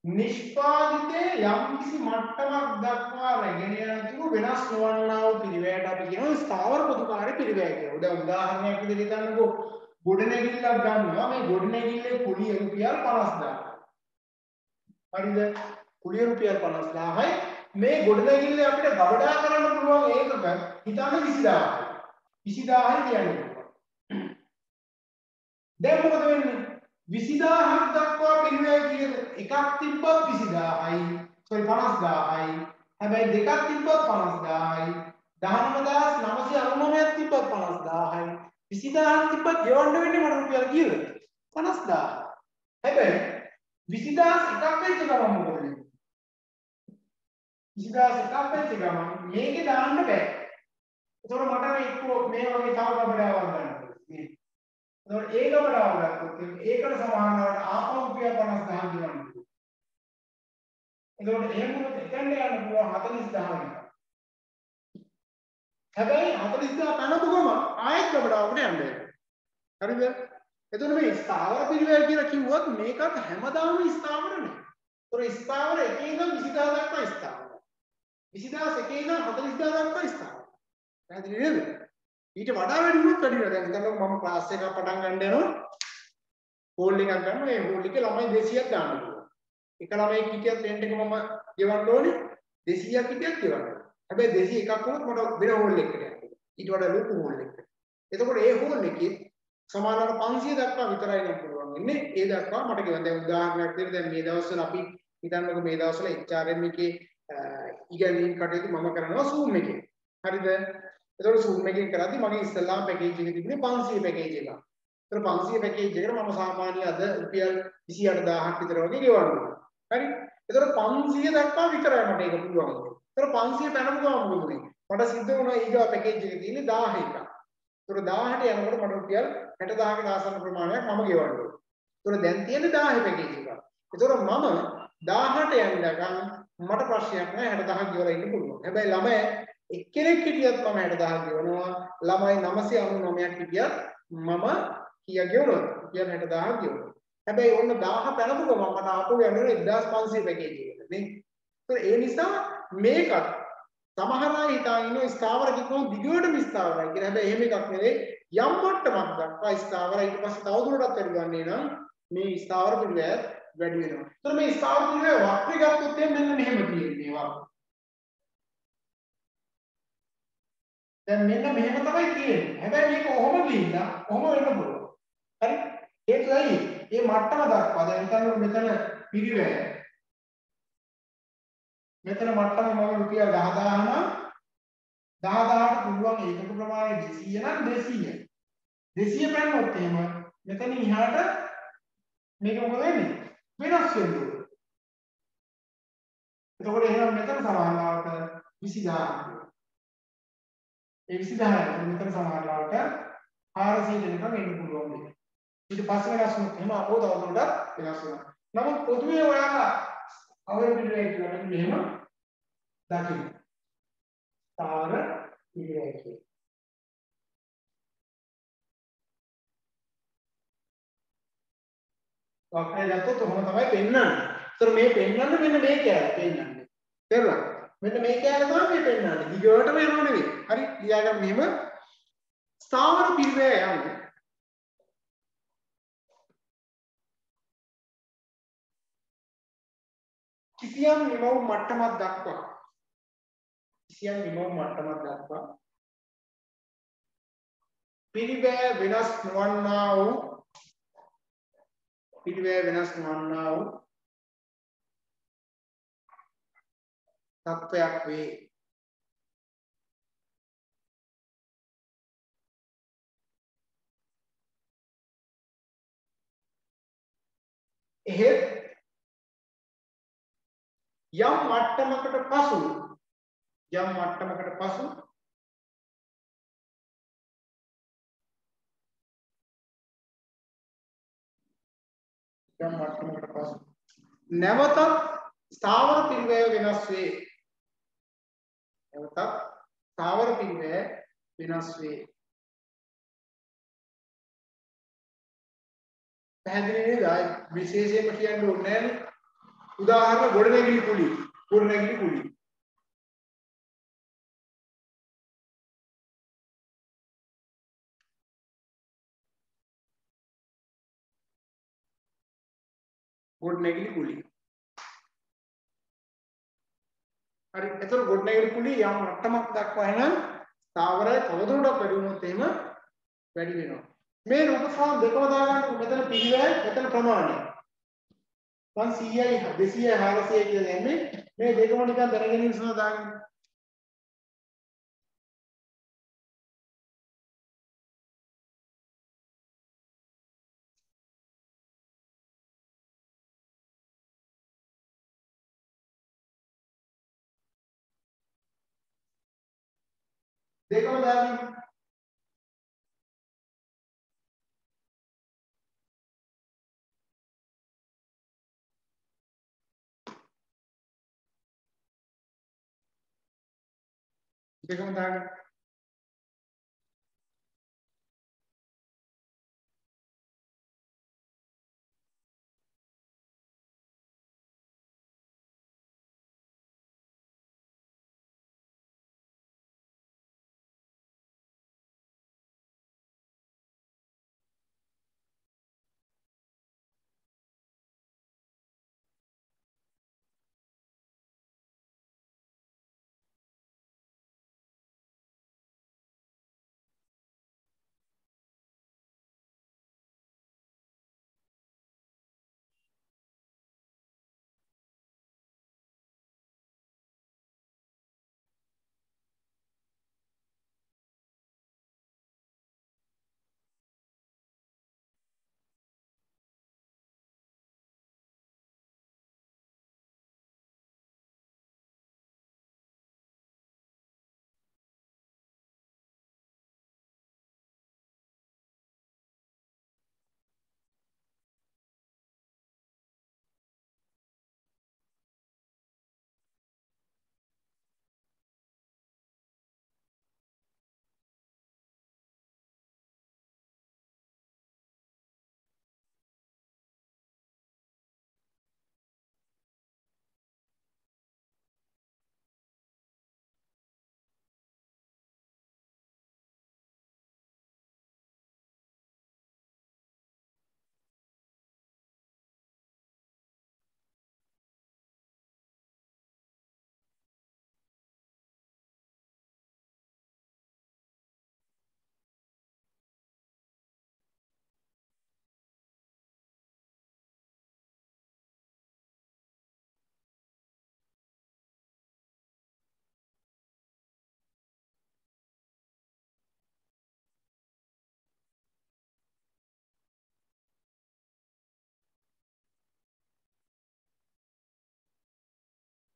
නිෂ්පාදිතේ යම්කිසි මට්ටමක් දක්වා රැගෙන යන තුරු වෙනස් නොවන්නා වූ පිරිවැයට අපි කියනවා ස්ථාවර පොදුකාර පිරිවැය කියලා. දැන් උදාහරණයක් විදිහට හිතන්නකෝ ගොඩනැගිල්ලක් ගන්නවා මේ ගොඩනැගිල්ලේ කුලිය රුපියල් 50000. හරිද? කුලිය රුපියල් 50000යි මේ ගොඩනැගිල්ල අපිට ගබඩා කරන්න පුළුවන් ඒකක හිතන්න 20000යි. 20000යි කියන්නේ. දැන් මොකද වෙන්නේ? 20000ක් දක්වා පිළිවෙල කියන එකක් තිබ්බත් 20000යි. sorry 50000යි. හැබැයි දෙකක් තිබ්බත් 50000යි. 19999ක් තිබ්බත් 50000යි. 20000ක් තිබ්බත් ගෙවන්න වෙන්නේ මට රුපියල් කීයද? 50000. හැබැයි 20000 එකක් වෙච්ච ගමන් මොකද වෙන්නේ? විසිදාස එකක් වෙච්ච ගමන් මේකේ දාන්න බෑ. ඒතකොට මට මේ එක්කෝ මේ වගේ තව ගබඩාවක් ගන්න ඕනේ. ඒතකොට ඒ ගබඩාව ගත්තොත් ඒකට සමානවට ආපහු රුපියල් 50000 ගෙවන්න එතකොට එහෙම වුණොත් එතෙන්ට යන්න පුළුවන් 40000 විතර. හැබැයි 40000 පැනපු ගම ආයෙත් ගබඩාවකට යන්න වෙනවා. හරිද? එතකොට මේ ස්ථාවර පිළිවෙල කියලා කිව්වොත් මේකත් හැමදාම ස්ථාවර නෙවෙයි. ඒතර ස්ථාවර එකේ ඉඳන් 20000 දක්වා ස්ථාවර. 20000 එකේ ඉඳන් 40000 දක්වා ස්ථාවර. පැහැදිලි නේද? ඊට වඩා වැඩි වුණොත් වැඩි වෙනවා. දැන් හිතන්නකෝ මම ක්ලාස් එකක් පටන් ගන්න යනවා. හෝල් එකක් ගන්නවා. ඒ හෝල් එකේ ළමයි 200ක් දාන්න පුළුවන්. එක ළමයෙක් හිටියත් රෙන්ට් එක මම ගෙවන්න ඕනේ 200ක් හිටියත් ගෙවන්න ඕනේ. හැබැයි 200 එකක් වුණොත් මට වෙන හෝල් එකකට යන්න. ඊට වඩා ලොකු හෝල් එකකට. එතකොට ඒ හෝල් එකේ සමානව 500 දක්වා විතරයි නම් පුළුවන් වෙන්නේ. ඒ දක්වා මට ගෙවන්න. දැන් උදාහරණයක් විදිහට දැන් මේ දවස්වල අපි හිතන්නකෝ මේ දවස්වල HRM එකේ ඉගෙනීම් කටයුතු මම කරනවා Zoom එකේ. හරිද? එතකොට Zoom එකෙන් කරද්දි මගේ ඉස්සල්ලාම පැකේජ් එක තිබුණේ 500 පැකේජ් එකක්. ඒතර 500 පැකේජ් එකට මම සාමාන්‍ය අද රුපියල් 28000ක් විතර වගේ ගෙවනවා. හරි? ඒතර 500 දක්වා විතරයි මට ඒක පුළුවන්. ඒතර 500 පැනපු ගමන් මොකද වෙන්නේ? මට සිද්ධ වුණා ඊගා පැකේජ් එකේ තියෙන්නේ 1000 එකක්. ඒතර 1000ට යනකොට මට රුපියල් 60000කට ආසන්න ප්‍රමාණයක් මම ගෙවන්න ඕනේ. ඒතර දැන් තියෙන්නේ 1000 පැකේජ් එකක්. ඒතර මම 1000ට යන්නකම් මට ප්‍රශ්නයක් නැහැ 60000ක් ගෙවලා ඉන්න පුළුවන්. හැබැයි ළමයි එක්කෙනෙක් හිටියත් මම 60000ක් ගෙවනවා. ළමයි 999ක් හිටියත් මම කීයක් ගෙවනවද? රුපියල් 60000ක් ගෙවනවා. හැබැයි ඔන්න 1000 පැනපු ගමන් මට ආපහු යන්න 1500 පැකේජ් එකට නේ. ඒ නිසා මේකත් සමහර අය හිතා ඉන්නවා ස්ථාවර කිව්වොත් දිගටම ස්ථාවරයි කියලා. හැබැයි එහෙම එකක් නෙවෙයි. යම් මට්ටමක් දක්වා ස්ථාවරයි ඊට පස්සේ තවදුරටත් වැඩි ගන්නේ නම් මේ ස්ථාවර පිළිවෙල වැඩි වෙනවා. ඒතර මේ ස්ථාවර පිළිවෙල වක්‍රය ගත්තොත් මෙන්න මෙහෙම තියෙන්නේ වා. දැන් මෙන්න මෙහෙම තමයි තියෙන්නේ. හැබැයි මේක ඔහොම ගිහිල්ලා ඔහොම වෙන්න පුළුවන්. හරි? ඒකයි මේ මට්ටම දක්වා දැන් හිතන්න මෙතන පිළිවෙල මෙතන මට්ටම මම රුපියල් 10000 නම් 10000ට පුළුවන් ඒකක ප්‍රමාණය 200 නම් 200 200 පැනනොත් එහෙම මෙතනින් එහාට මේක මොකද වෙන්නේ වෙනස් වෙන්නේ එතකොට එහෙනම් මෙතන සමානලාවට 20000 ඒ 20000 මෙතන සමානලාවට 400 දෙනකම් එන්න පුළුවන් දෙයක් ඊට පස්සේ වෙනස් වුණොත් එහෙම අපෝ තවදුරටත් වෙනස් වෙනවා. නමුත් පොදුවේ ඔයාලා අවර පිළිවෙල කියලා මෙන්න මෙහෙම දකින්න. තාර පිළිවෙල කියලා. වක්‍රය ගත්තොත් ඔහොම තමයි පෙන්වන්නේ. ඒතර මේ පෙන්වන්නේ මෙන්න මේ කෑල්ල පෙන්වන්නේ. තේරුණා? මෙන්න මේ කෑල්ල තමයි මේ පෙන්වන්නේ. දිගටම යනව නෙවෙයි. හරි? ලියාගන්න මෙහෙම ස්ථාවර පිළිවෙල යන්නේ. කිසියම් නිමව් මට්ටමක් දක්වා කිසියම් නිමව් මට්ටමක් දක්වා පිරිවැය වෙනස් නොවන්නා වූ පිරිවැය වෙනස් නොවන්නා වූ තත්වයක් වේ. එහෙත් යම් මට්ටමකට පසු යම් මට්ටමකට පසු යම් මට්ටමකට පසු. නැවතත් ස්ථාවර පිරිවැය වෙනස් වේ. නැවතත් ස්ථාවර පිරිවැය වෙනස් වේ. පැහැදිලි නේද? විශේෂයෙන්ම කියන්න ඕනේ නැහැ උදාහරණ ගොඩනැගිලි කුලි. ගොඩනැගිලි කුලි. ගොඩනැගිලි කුලි. හරි එතකොට ගොඩනැගිලි කුලි යම් මට්ටමක් දක්වා එනම් ස්ථාවරය තවදුරටත් වැඩි වුණොත් එහෙම වැඩි වෙනවා. මේ රූපසාම දෙකම දාගන්න මෙතන පිළිවෙල මෙතන ප්‍රමාණය. මම 100යි 200යි 400යි කියලා දැම්මේ මේ දෙකම නිකන් දැනගෙන ඉන්න සඳහා දාගන්න. Déjame darme. Déjame darme.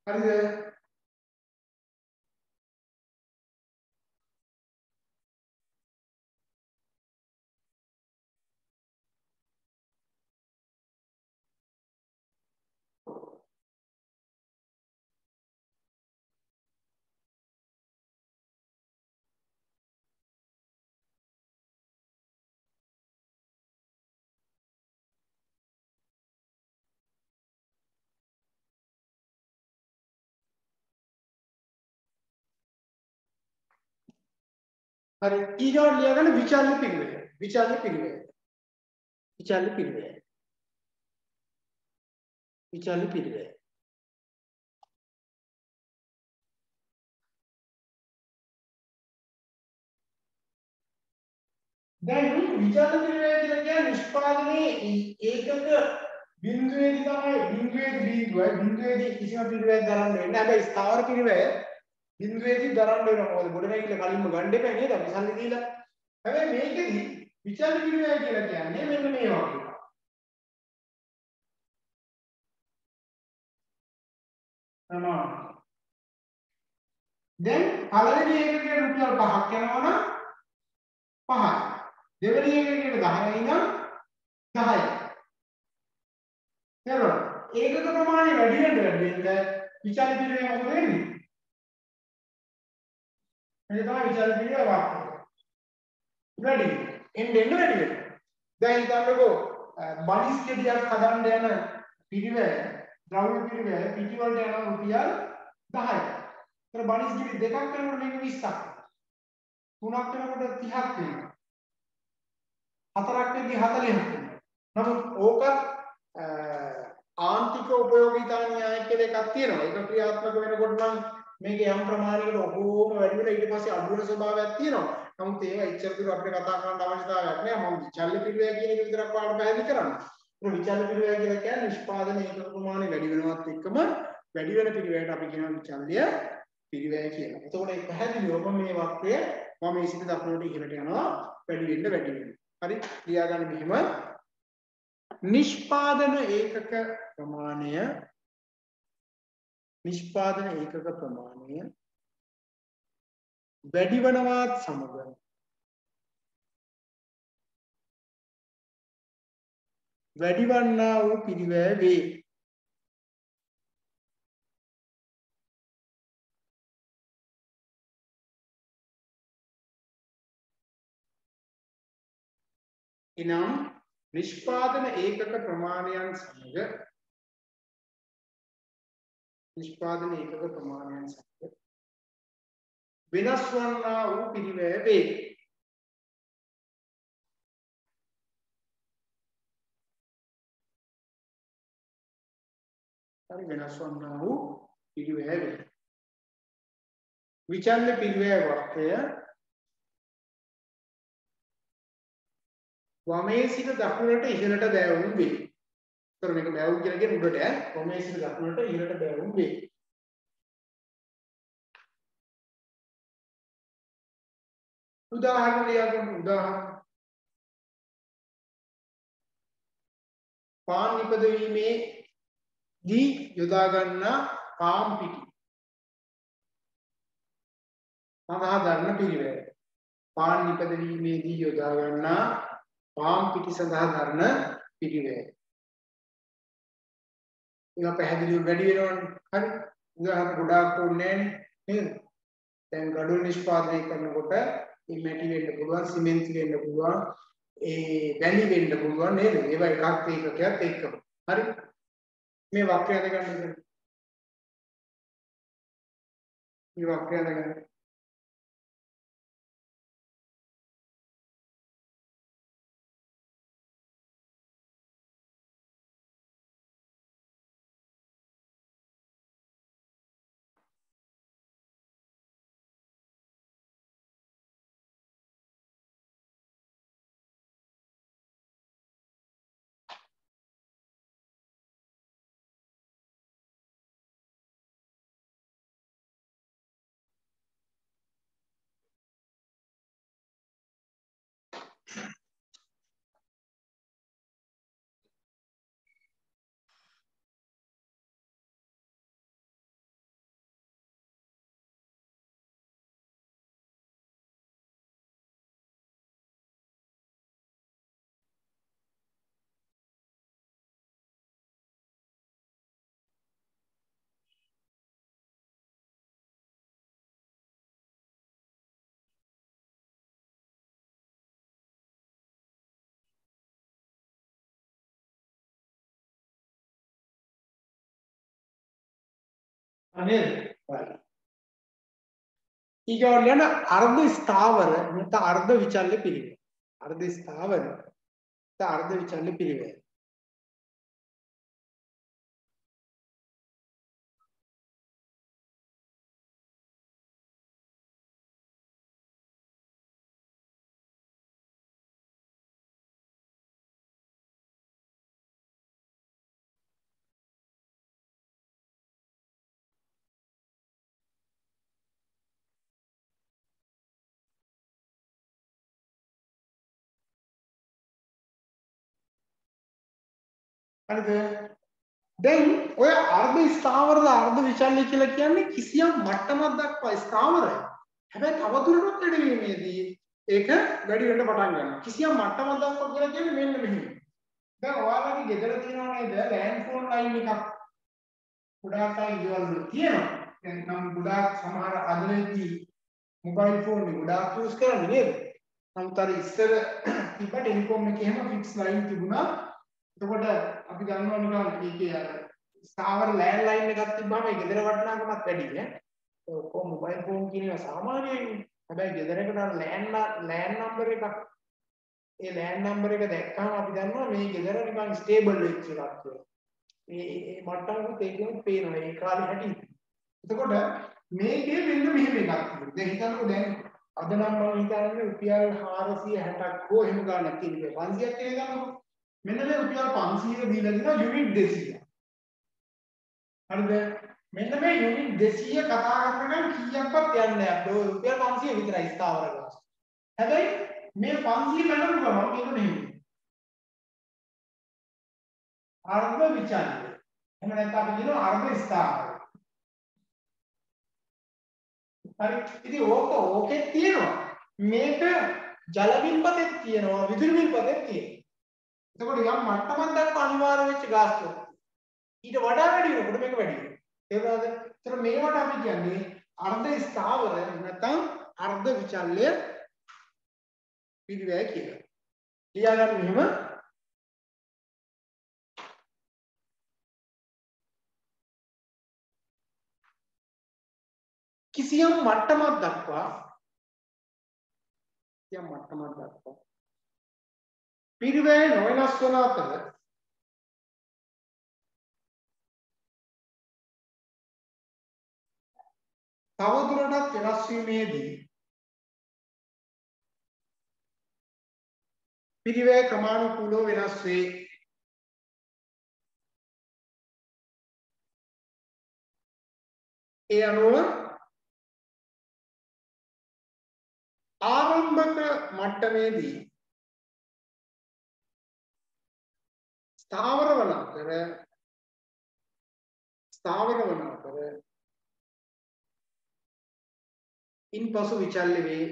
දෙකම දාගන්න. දෙකම දාගන්න හරිද හරි ඊගොල්ලෝ ලියගන්න විචල්්‍ය පිළිවෙල විචල්්‍ය පිළිවෙල විචල්්‍ය පිළිවෙල විචල්්‍ය පිළිවෙල දැන් විචල්්‍ය පිළිවෙල කියලා කියන්නේ නිෂ්පාදනයේ ඒකක බිඳුවේදී තමයි බිඳුවේදී බිඳුවයි බිඳුවේදී කිසිම පිළිවෙලක් ගන්න වෙන්නේ නැහැ හැබැයි ස්ථාවර පිළිවෙල බිඳුවේදී දරන්න වෙනවා. මොකද ගොඩනැගිල්ල කලින්ම ගන්න එපා නේද? අපි සල්ලි දීලා. හැබැයි මේකෙදි විචාර පිළිවෙල කියලා කියන්නේ මෙන්න මේ වගේ. තමා. දැන් පළවෙනි එකකේ රුපියල් 5ක් යනවා නම් 5යි. දෙවෙනි එකකේ 10යි නම් 10යි. තේරුණා? ඒකක ප්‍රමාණය වැඩි වෙන්න වැඩි වෙන්න විචාර පිළිවෙල මොකද වෙන්නේ? මේක තමයි විචාර පිළිවෙල වාක්‍යය. වැඩි එන්න එන්න වැඩි වෙනවා. දැන් හිතන්නකෝ බනිස් ගෙඩියක් හදන්න යන පිළිවෙල ද්‍රව්‍ය පිළිවෙල පිටි වලට යන රුපියල් 10යි. ඒතර බනිස් ගෙඩි දෙකක් වෙනකොට මේක 20ක්. තුනක් වෙනකොට 30ක් වෙනවා. හතරක් වෙද්දී 40ක් වෙනවා. නමුත් ඕක ආන්තික උපයෝගීතා න්‍යාය කියලා එකක් තියෙනවා. ඒක ක්‍රියාත්මක වෙනකොට නම් මේක යම් ප්‍රමාණයකට ඔබෝම වැඩි වෙලා ඊට පස්සේ අඩු වෙන ස්වභාවයක් තියෙනවා. නමුත් ඒවා එච්චර දුර අපිට කතා කරන්න අවශ්‍යතාවයක් නැහැ. මම විචල්්‍ය පිළිවෙල කියන එක විතරක් ඔයාලට පැහැදිලි කරන්න. ඒ විචල්්‍ය පිළිවෙල කියලා කියන්නේ නිෂ්පාදන ඒකක ප්‍රමාණය වැඩි වෙනවත් එක්කම වැඩි වෙන පිළිවෙලට අපි කියනවා විචල්්‍ය පිළිවෙල කියලා. එතකොට ඒ පැහැදිලිවම මේ වක්‍රය මම මේ සිට දක්නට ඉහළට යනවා වැඩි වෙන්න වැඩි වෙන්න. හරි ලියා ගන්න මෙහිම නිෂ්පාදන ඒකක ප්‍රමාණය නිෂ්පාදන ඒකක ප්‍රමාණය වැඩි වනවත් සමග වැඩි වන්නා වූ පිරිවැය වේ. එනම් නිෂ්පාදන ඒකක ප්‍රමාණයන් සමග නිෂ්පාදන ඒකක ප්‍රමාණයන් සමග වෙනස් වන්නා වූ පිරිවැය වේ. හරි වෙනස් වන්නා වූ පිරිවැය වේ. විචල්්‍ය පිරිවැය වක්‍රය වමේ සිට දකුණට ඉහළට බෑවුම් වේ. ඒතර මේක බෑවුම් කියලා කියන්නේ උඩට ඈ. වමේ සිට දකුණට ඉහළට බෑවුම් වේ. උදාහරණ ලියා ගන්න උදාහරණ. පාන් නිපදවීමේ දී යොදා ගන්නා පාම් පිටි. සඳහා දරන පිළිවෙල. පාන් නිපදවීමේදී යොදා ගන්නා පාම් පිටි සඳහා දරන පිළිවෙල. ඒක පැහැදිලිව වැඩි වෙනවනේ. හරි. උදාහරණ ගොඩාක් ඕනේ නේද? දැන් ගඩොල් නිෂ්පාදනය කරනකොට මේ මැටි වෙන්න පුළුවන්, සිමෙන්ති වෙන්න පුළුවන්, ඒ වැලි වෙන්න පුළුවන් නේද? ඒවා එකක් ඒකකයක් එක්කම. හරි. මේ වක්‍රය අදගන්න. මේ වක්‍රය අදගන්න. නේද? හරි. ඊගොල්ලෝ යන අර්ධ ස්ථාවර නැත්නම් අර්ධ විචල්්‍ය පිළිවෙල. අර්ධ ස්ථාවර නැත්නම් අර්ධ විචල්්‍ය පිළිවෙල. හරිද? දැන් ඔය අර්ධ ස්ථාවරද අර්ධ විචල්්‍ය කියලා කියන්නේ කිසියම් මට්ටමක් දක්වා ස්ථාවරයි. හැබැයි තවදුරටත් වැඩි වීමේදී ඒක වැඩි වෙන්න පටන් ගන්නවා. කිසියම් මට්ටමක් දක්වා කියලා කියන්නේ මෙන්න මෙහෙම. දැන් ඔයාලගේ ගෙදර තියෙනවා නේද ලෑන්ඩ් ෆෝන් ලයින් එකක්. ගොඩාක් අය ගෙවල් වල තියෙනවා. දැන් නම් ගොඩාක් සමහර අද වෙද්දී මොබයිල් ෆෝන් එක ගොඩාක් යූස් කරන්නේ නේද? නමුත් අර ඉස්සර තිබ්බ ටෙලිකොම් එකේ එහෙම ෆික්ස් ලයින් තිබුණා. එතකොට අපි දන්නවා නිකන් ඒකේ අර ස්ථාවර ලෑන්ඩ් ලයින් එකක් තිබ්බම ඒ ගෙදර වටිනාකමත් වැඩි නේ. ඒ ඔක්කොම මොබයිල් ෆෝන් කියන ඒවා සාමාන්‍යයෙන් හැබැයි ගෙදරකට ලෑන්ඩ් ලෑන්ඩ් නම්බර එකක් ඒ ලෑන්ඩ් නම්බර එක දැක්කම අපි දන්නවා මේ ගෙදර නිකන් ස්ටේබල් වෙච්ච එකක් කියලා. ඒ ඒ මට්ටමකුත් ඒකෙම පේනවා ඒ කාලේ හැටි. එතකොට මේකේ මෙන්න මෙහෙම එකක් තිබුණා. දැන් හිතන්නකෝ දැන් අද නම් මම හිතන්නේ රුපියල් 460ක් හෝ එහෙම ගාණක් තියෙනවා. 500ක් කියලා ගන්නකො. මෙන්න මේ රුපියල් 500 දීලා දෙනවා යුනිට් 200. හරිද? මෙන්න මේ යුනිට් 200 කතා කරනකම් කීයක්වත් යන්නේ නැහැ. අපේ රුපියල් 500 විතරයි ස්ථාවර ගාස්තු. හැබැයි මේ 500 ගණන් කරනවා මේක නෙමෙයි. අර්ධ විචල්්‍ය. එහෙම නැත්නම් අපි කියනවා අර්ධ ස්ථාවර. හරි. ඉතින් ඕක ඕකේ තියෙනවා. මේක ජල විල්පතෙත් තියෙනවා, විදුලි විල්පතෙත් තියෙනවා. එතකොට යම් මට්ටමක් දක්වා අනිවාර්ය වෙච්ච ගාස්තුවක්. ඊට වඩා වැඩි වෙනකොට මේක වැඩි වෙනවා. තේරුණාද? ඒතර මේවට අපි කියන්නේ අර්ධ ස්ථාවර නැත්නම් අර්ධ විචල්්‍ය පිළිවෙල කියලා. ලියා ගන්න මෙහෙම කිසියම් මට්ටමක් දක්වා කිසියම් මට්ටමක් දක්වා පිරිවැය නොවෙනස් වන අතර තවදුරටත් වෙනස් වීමේදී පිරිවැය ක්‍රමානුකූලව වෙනස් වේ. ඒ අනුව ආරම්භක මට්ටමේදී ස්ථාවර වන අතර ස්ථාවර වන අතර ඉන්පසු විචල්්‍ය වේ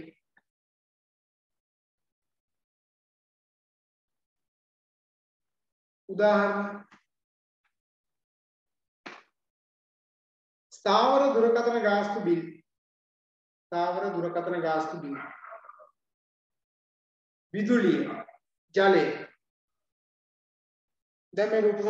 උදාහරණ ස්ථාවර දුරකථන ගාස්තු බිල් ස්ථාවර දුරකථන ගාස්තු බිල් විදුලිය ජලය දැන් මේ රූප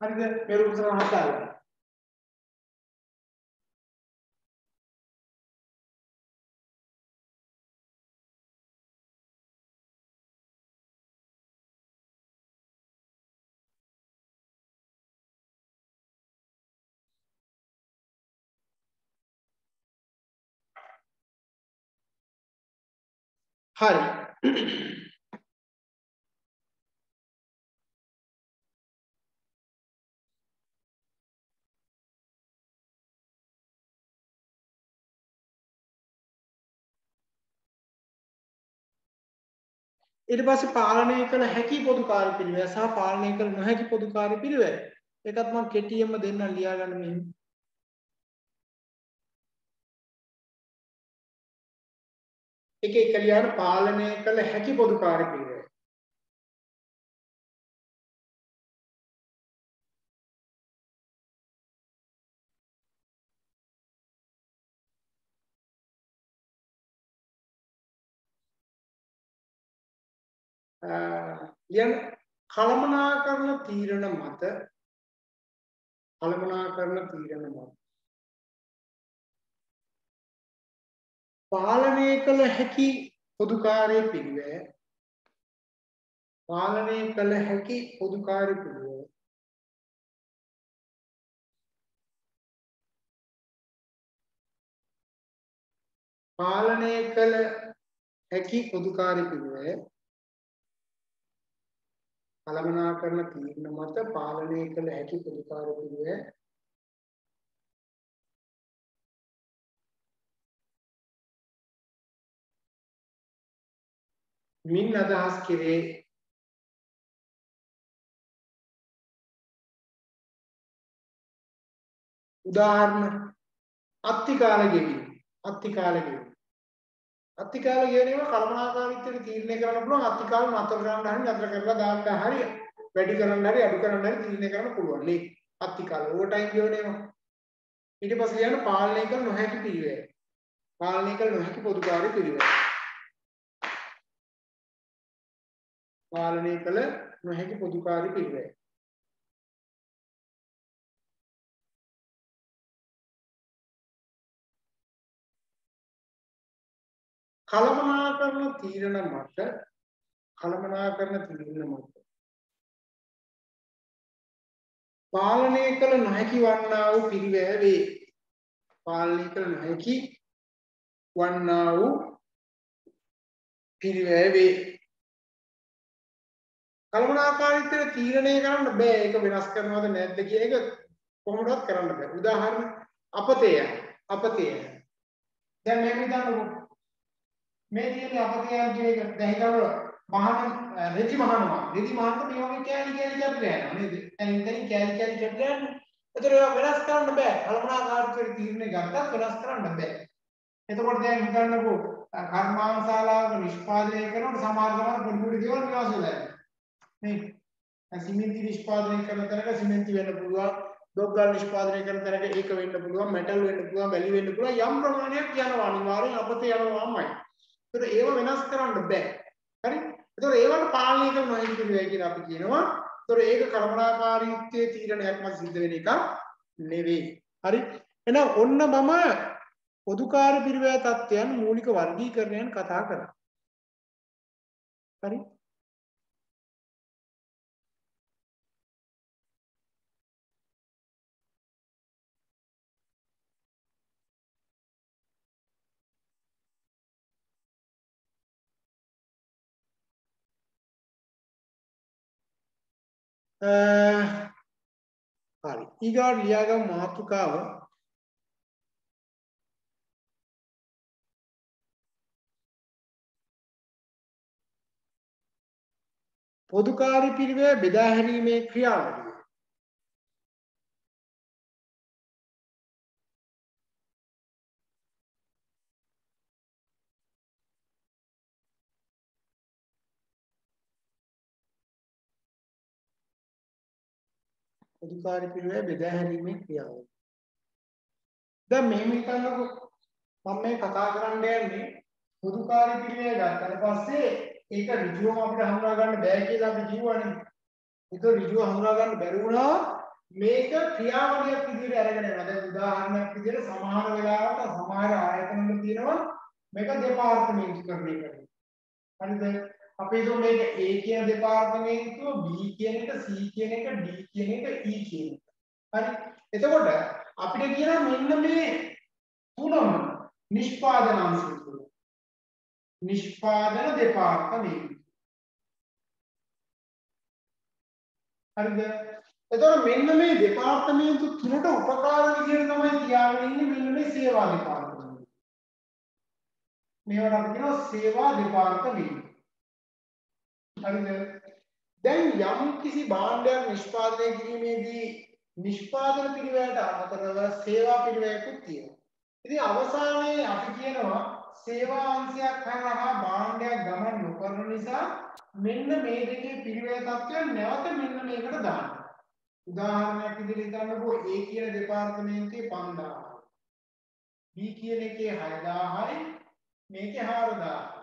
හරිද? මේ රූප සටහන හදාගන්න හරි. ඊට පස්සේ පාලනය කළ හැකි පොදු කාර්ය පිළිවෙල සහ පාලනය කළ නොහැකි පොදු කාර්ය පිළිවෙල. ඒකත් මම කෙටියෙන්ම දෙන්නම් ලියා ගන්න මෙහෙම. එක එක ලියන පාලනය කළ හැකි පොදු කාර්ය පිළිවෙල. ලියන කළමනාකරන තීරණ මත කළමනාකරන තීරණ මත පාලනය කළ හැකි පොදුකාරය පිළිවෙල පාලනය කළ හැකි පොදුකාරය පිළිවෙල පාලනය කළ හැකි පොදුකාරී පිළිවෙය කළමනාකරන තීරණ මත පාලනය කළ හැකි පොදුකාරී පිළිවෙය මින් අදහස් කෙරේ. උදාහරණ අත්තිකාල ගෙවීම අත්තිකාල ගෙවීම අත්තිකාල ගෙවීම කල්පනාකාරීත්වයට තීරණය කරන්න පුළුවන්. අත්තිකාල නතර කරන්න හරි නතර කරලා දාන්න හරි වැඩි කරන්න හරි අඩු කරන්න හරි තීරණය කරන්න පුළුවන්. මේ අත්තිකාල ඕවර් ටයිම් ගෙවීම ඊට පස්සේ යන පාලනය කළ නොහැකි පිළිවෙල පාලනය කළ නොහැකි පොදුකාරී පිළිවෙල පාලනය කළ නොහැකි පොදුකාරී පිළිවෙල කළමනාකරන තීරණ මත කළමනාකරන තීරණ මත. පාලනය කළ නොහැකි වන්නා වූ පිරිවැය වේ. පාලනය කළ නොහැකි වන්නා වූ පිරිවැය වේ. කළමනාකාරීත්වයට තීරණය කරන්න බෑ. ඒක වෙනස් කරනවද නැද්ද කියන එක කොහොමදවත් කරන්න බෑ. උදාහරණ අපතේ අපතේ දැන් මේක හිතන්නකෝ මේ තියෙන අපතයන් කියන එක. දැන් හිතන්න මහාන රෙදි මහානවා රෙදි මහානට මේ වගේ කෑලි කෑලි කැපිලා යනවා නේද? දැන් ඉතින් කෑලි කෑලි කැපිලා යනවා ඒතර ඒවා වෙනස් කරන්න බෑ. කල්පනාකාරීත්වයට තීරණය ගත්තත් වෙනස් කරන්න බෑ. එතකොට දැන් හිතන්නකෝ කර්මාන්තශාලාවක නිෂ්පාදනය කරනකොට සමහර සමහර පොඩි පොඩි දේවල් විනාශ වෙලා යනවා. නේ සිමෙන්ති නිෂ්පාදනය කරන තැනක සිමෙන්ති වෙන්න පුළුවන් දොග්ගල් නිෂ්පාදනය කරන තැනක ඒක වෙන්න පුළුවන් මෙටල් වෙන්න පුළුවන් වැලි වෙන්න පුළුවන් යම් ප්‍රමාණයක් යනවා අනිවාර්යෙන් අපතේ යනවාමයි ඒතර ඒව වෙනස් කරන්න බෑ. හරි? ඒතර ඒවට පාලනය කරන නොහැකි වෙයි කියලා අපි කියනවා. ඒතර ඒක කළමනාකාරීත්වයේ තීරණයක් මත සිද්ධ වෙන එක නෙවෙයි. හරි? එහෙනම් ඔන්න මම පොදුකාර පිරිවැය තත්ත්වයන් මූලික වර්ගීකරණයන් කතා කරා. හරි? හරි. ඊගාට ලියාගමු මාතෘකාව. පොදුකාරී පිරිවෙය බෙදා හැරීමේ ක්‍රියාවලිය. අධිකාරී පිළිවෙල බෙදා හැරීමේ ක්‍රියාව. දැන් මෙහෙම හිතන්නකෝ මම මේ කතා කරන්න යන්නේ පොදුකාරී පිළිවෙල ගත්තට පස්සේ ඒක ඍජුවම අපිට හඳුනා ගන්න බෑ කියලා අපි කිව්වනේ. ඒක ඍජුව හඳුනා ගන්න බැරි වුණා මේක ක්‍රියාවලියක් විදිහට අරගෙන යනවා. දැන් උදාහරණයක් විදිහට සමහර වෙලාවට සමහර ආයතනවල තියෙනවා මේක දෙපාර්තමේන්තුකරණය කරනවා. හරිද? අපි හිතමු මේක A කියන දෙපාර්තමේන්තුව B කියන එක C කියන එක D කියන එක E කියන එක. හරි. එතකොට අපිට කියනවා මෙන්න මේ තුනම නිෂ්පාදන අංශය තුන. නිෂ්පාදන දෙපාර්තමේන්තුව. හරිද? එතකොට මෙන්න මේ දෙපාර්තමේන්තු තුනට උපකාර විදිහට තමයි තියාගෙන ඉන්නේ මෙන්න මේ සේවා දෙපාර්තමේන්තුව. මේවට අපි කියනවා සේවා දෙපාර්තමේන්තුව. හරිද? දැන් යම් කිසි භාණ්ඩයක් නිෂ්පාදනය කිරීමේදී නිෂ්පාදන පිළිවෙලට අමතරව සේවා පිළිවෙලකුත් තියෙනවා. ඉතින් අවසානයේ අපි කියනවා සේවා අංශයක් කරා භාණ්ඩයක් ගමන් නොකරන නිසා මෙන්න මේ දෙකේ පිළිවෙල තත්ත්වය නැවත මෙන්න මේකට දාන්න. උදාහරණයක් විදිහට හිතන්නකෝ A කියන දෙපාර්තමේන්තුවේ 5000. B කියන එකේ 6000යි මේකේ 4000.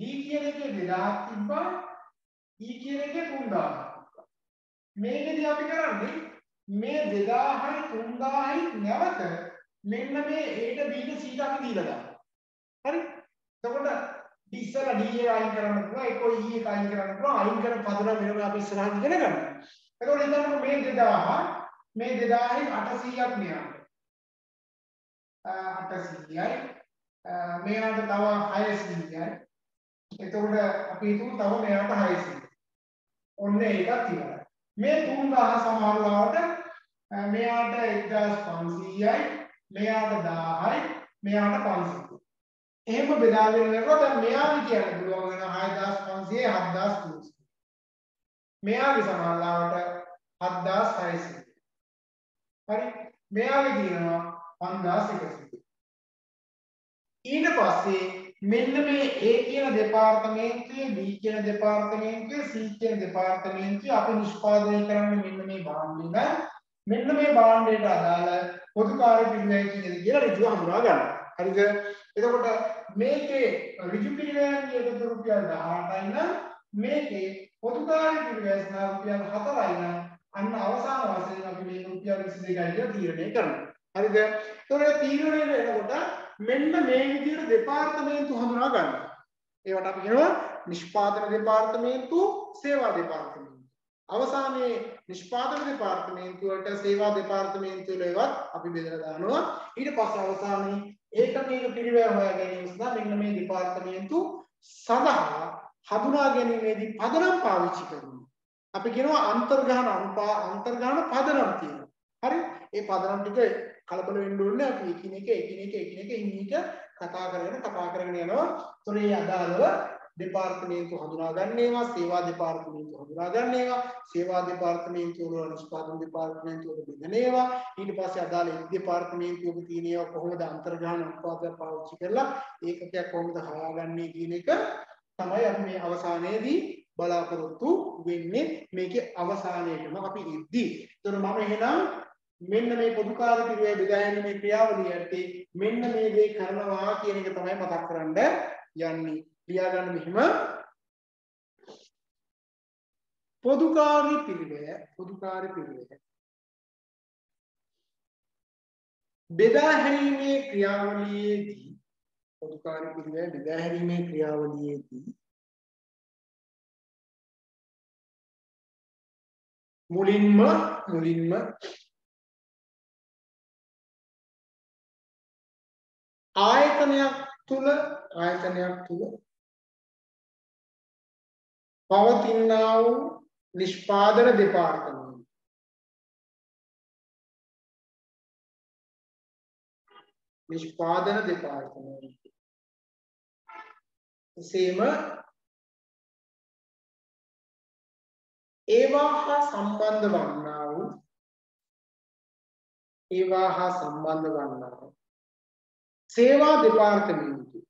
D කියන එකේ 2000ක් තිබ්බා E කියන එකේ 3000ක්. මේකෙදි අපි කරන්නේ මේ 2000යි 3000යි නැවත මෙන්න මේ A ට B ට C ට අපි දීලා දානවා. හරි? එතකොට D ඉස්සලා D එක අයින් කරන්න පුළුවන් ඒක E එක අයින් කරන්න පුළුවන් අයින් කරන පදනම වෙනම අපි ඉස්සරහින් ඉගෙන ගන්නවා. එතකොට හිතන්නකෝ මේ 2000 මේ 2000යි 800ක් මෙයාට. 800යි මෙයාට තව 600යි. එතකොට අපි හිතමු තව මෙයාට 600. ඔන්න ඒකත් ඉවරයි. මේ 3000 සමහර ලාවට මෙයාට 1500යි, මෙයාට 1000යි, මෙයාට 500යි. එහෙම බෙදාගෙන යනකොට දැන් මෙයාගේ කියන්න පුළුවන් වෙන 6500 7300. මෙයාගේ සමහර ලාවට 7600. හරි. මෙයාගේ තියෙනවා 5100. ඊට පස්සේ මෙන්න මේ A කියන දෙපාර්තමේන්තුවේ B කියන දෙපාර්තමේන්තුවේ C කියන දෙපාර්තමේන්තුවේ අපි නිෂ්පාදනය කරන්නේ මෙන්න මේ භාණ්ඩෙ මෙන්න මේ භාණ්ඩයට අදාළ පොදු කාර්ය පිළිවෙල කීයද කියලා ඍජුව හඳුනා ගන්න. හරිද? එතකොට මේකේ ඍජු පිළිවෙලෙන් එකතු රුපියල් 18යි නම් මේකේ පොදු කාර්ය පිළිවෙල සඳහා රුපියල් 4යි නම් අන්න අවසාන වශයෙන් අපි මේ රුපියල් 22යි කියලා තීරණය කරනවා. හරිද? එතකොට තීරණය වෙනකොට මෙන්න මේ විදිහට දෙපාර්තමේන්තු හඳුනා ගන්න. ඒවට අපි කියනවා නිෂ්පාදන දෙපාර්තමේන්තු, සේවා දෙපාර්තමේන්තු. අවසානයේ නිෂ්පාදන දෙපාර්තමේන්තුවට සේවා දෙපාර්තමේන්තු වලවත් අපි බෙදලා දානවා. ඊට පස්සේ අවසානයේ ඒක මේක පිළිවෙල හොයා ගැනීම සඳහා මෙන්න මේ දෙපාර්තමේන්තු සඳහා හඳුනා ගැනීමේදී පදනම් පාවිච්චි කරනවා. අපි කියනවා අන්තර්ගාන අනුපා අන්තර්ගාන පදනම් කියනවා. හරි? ඒ පදනම් ටික කලබල වෙන්න ඕනේ අපි එකිනෙක එකිනෙක එකිනෙක හිමීට කතා කරගෙන කතා කරගෙන යනවා. ඒතොර ඒ අදාළව දෙපාර්තමේන්තු හඳුනා ගන්නේවා, සේවා දෙපාර්තමේන්තු හඳුනා ගන්නේවා, සේවා දෙපාර්තමේන්තු වල නිෂ්පාදන දෙපාර්තමේන්තු වල බෙදනේවා, ඊට පස්සේ අදාළ දෙපාර්තමේන්තුවක තියෙන ඒවා කොහොමද අන්තර්ග්‍රහණ අනුපාතය පාවිච්චි කරලා ඒකකයක් කොහොමද හොයාගන්නේ කියන එක තමයි අපි මේ අවසානයේදී බලාපොරොත්තු වෙන්නේ මේකේ අවසානයේටම අපි ඉද්දී. ඒතර මම එහෙනම් මෙන්න මේ පොදුකාර පිළිවෙල බෙදාගෙන මේ ක්‍රියාවලිය යටි මෙන්න මේ දේ කරනවා කියන එක තමයි මතක් කරන්න යන්නේ. ලියා ගන්න මෙහිම පොදුකාරී පිළිවෙල පොදුකාරී පිළිවෙල බෙදා හැරීමේ ක්‍රියාවලියේදී පොදුකාරී පිළිවෙල බෙදා හැරීමේ ක්‍රියාවලියේදී මුලින්ම මුලින්ම ආයතනයක් තුල ආයතනයක් තුල පවතිනා වූ නිෂ්පාදන දෙපාර්තමේන්තුව. නිෂ්පාදන දෙපාර්තමේන්තුව. එසේම ඒවා හා සම්බන්ධ වන්නා වූ ඒවා හා සම්බන්ධ වන්නා වූ සේවා දෙපාර්තමේන්තුව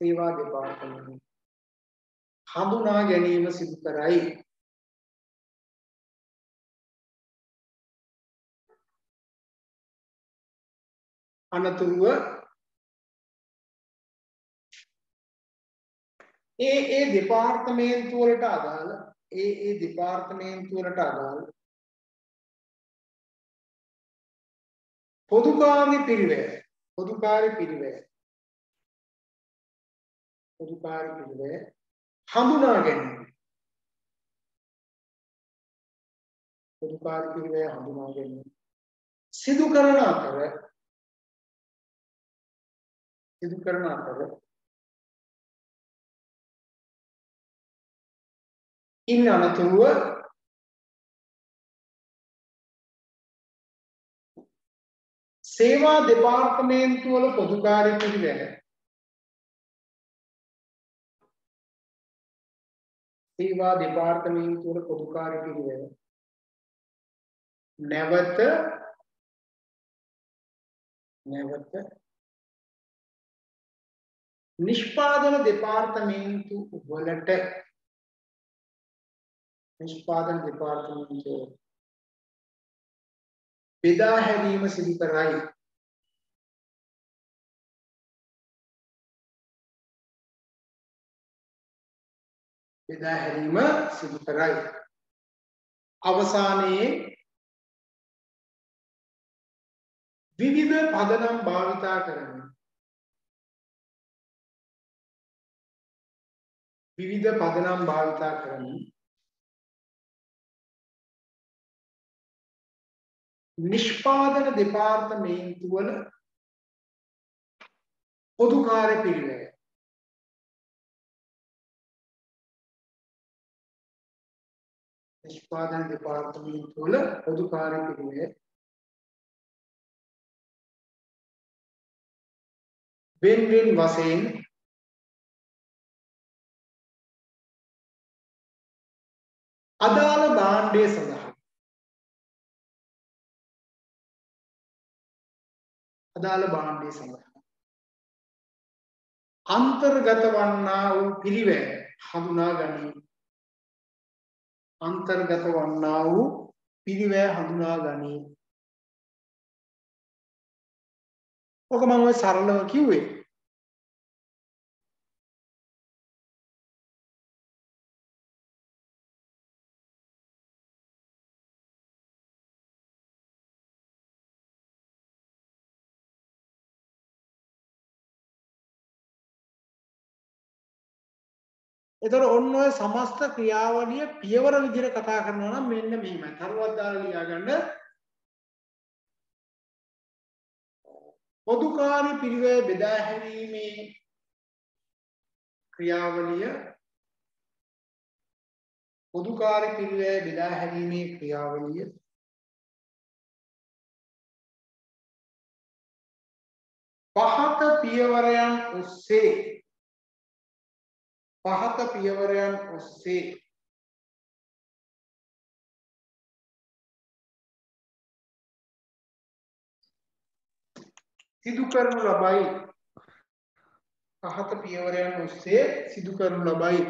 සේවා දෙපාර්තමේන්තුව හඳුනා ගැනීම සිදු කරයි. අනතුරුව ඒ ඒ දෙපාර්තමේන්තු වලට අදාළ ඒ ඒ දෙපාර්තමේන්තු වලට අදාළ පොදුකාර්ය පිරිවැය. පොදුකාර්ය පිරිවැය. පොදුකාර්ය පිරිවැය හඳුනා ගැනීම. පොදුකාර්ය පිරිවැය හඳුනා ගැනීම. සිදු කරන අතර සිදු කරන අතර ඉන් අනතුරුව සේවා දෙපාර්තමේන්තු වල පොදුකාර්ය පිළිවෙල සේවා දෙපාර්තමේන්තු වල පොදුකාර්ය පිළිවෙල නැවත නැවත නිෂ්පාදන දෙපාර්තමේන්තු වලට. නිෂ්පාදන දෙපාර්තමේන්තු බෙදා හැරීම සිදු කරයි. බෙදා හැරීම සිදු කරයි. අවසානයේ විවිධ පදනම් භාවිතා කරන විවිධ පදනම් භාවිතා කරන නිෂ්පාදන දෙපාර්තමේන්තුවල පොදු කාර්ය පිළිවෙල. නිෂ්පාදන දෙපාර්තමේන්තුවල පොදු කාර්ය පිළිවෙල. වෙන වෙන වශයෙන් අදාළ භාණ්ඩය සඳහා අදාළ භාණ්ඩය සඳහා. අන්තර්ගත වන්නා වූ පිළිවෙල හඳුනා ගනී. අන්තර්ගත වන්නා වූ පිළිවෙල හඳුනා ගනී. ඔක මම ඔය සරලව කිව්වේ එතකොට ඔන්න ඔය සමස්ත ක්‍රියාවලිය පියවර විදිහට කතා කරනවා නම් මෙන්න මෙහිමයි. තරුවක් දාලා ලියා ගන්න. පොදුකාරී පිරිවේ බෙදා හැරීමේ ක්‍රියාවලිය පොදුකාරී පිරිවේ බෙදා හැරීමේ ක්‍රියාවලිය පහත පියවරයන් ඔස්සේ පහත පියවරයන් ඔස්සේ සිදු කරනු ලබයි. පහත පියවරයන් ඔස්සේ සිදු කරනු ලබයි.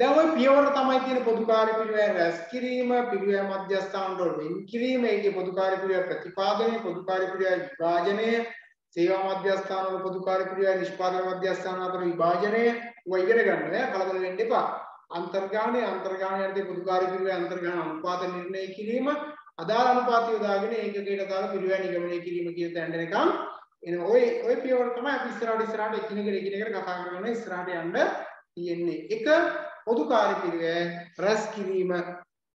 දැන් ওই පියවර තමයි තියෙන පොදුකාරී පිළිවෙල රැස් කිරීම පිළිවෙල මධ්‍යස්ථාන වල වෙන් කිරීම ඒකේ පොදුකාරී පිළිවෙල ප්‍රතිපාදනය පොදුකාරී පිළිවෙල විභාජනය සේවා මධ්‍යස්ථාන වල පොදුකාරී ක්‍රියා නිෂ්පාදන මධ්‍යස්ථාන අතර විභාජනය ඔය ඉගෙන ගන්න නෑ කලබල වෙන්න එපා. අන්තර්ගාමී අන්තර්ගාමීන්ට පොදුකාරී ක්‍රියා අන්තර්ගාම අනුපාත නිර්ණය කිරීම අදාළ අනුපාතය යොදාගෙන ඒකකයට දාලා පිළිවෙල නිගමනය කිරීම කියන තැන එනකම් එන ඔය ඔය පියවර තමයි අපි ඉස්සරහට ඉස්සරහට එකිනෙකට එකිනෙකට කතා කරගෙන ඉස්සරහට යන්න තියෙන්නේ. එක පොදුකාරී පිළිවෙල රැස් කිරීම.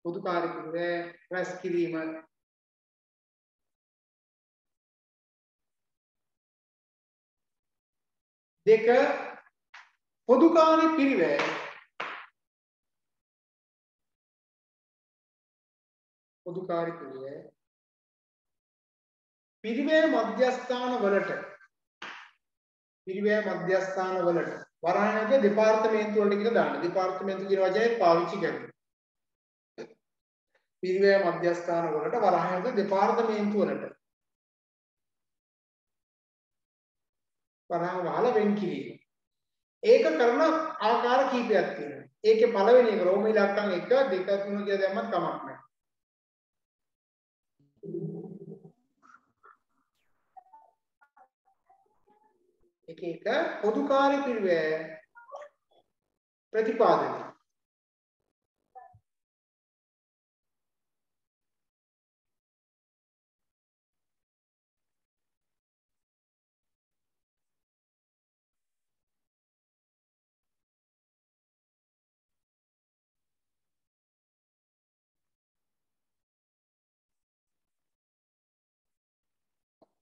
පොදුකාරී පිළිවෙල රැස් කිරීම. දෙක පොදුකාරී පිරිවැය. පොදුකාරී පිරිවැය. පිරිවැය මධ්‍යස්ථාන වලට. පිරිවැය මධ්‍යස්ථාන වලට. වරහණක දෙපාර්තමේන්තු වලට කියලා දාන්න. දෙපාර්තමේන්තු කියන වචනේ පාවිච්චි කරනවා. පිරිවැය මධ්‍යස්ථාන වලට වරහණක දෙපාර්තමේන්තු වලට. වරහන් වහලා වෙන් කිරීම. ඒක කරන ආකාර කීපයක් තියෙනවා. ඒකේ පළවෙනි එක රෝම ඉලක්කම් 1 2 3 කියලා දැම්මත් කමක් නැහැ. එක එක පොදුකාරී පිරිවැය ප්‍රතිපාදනය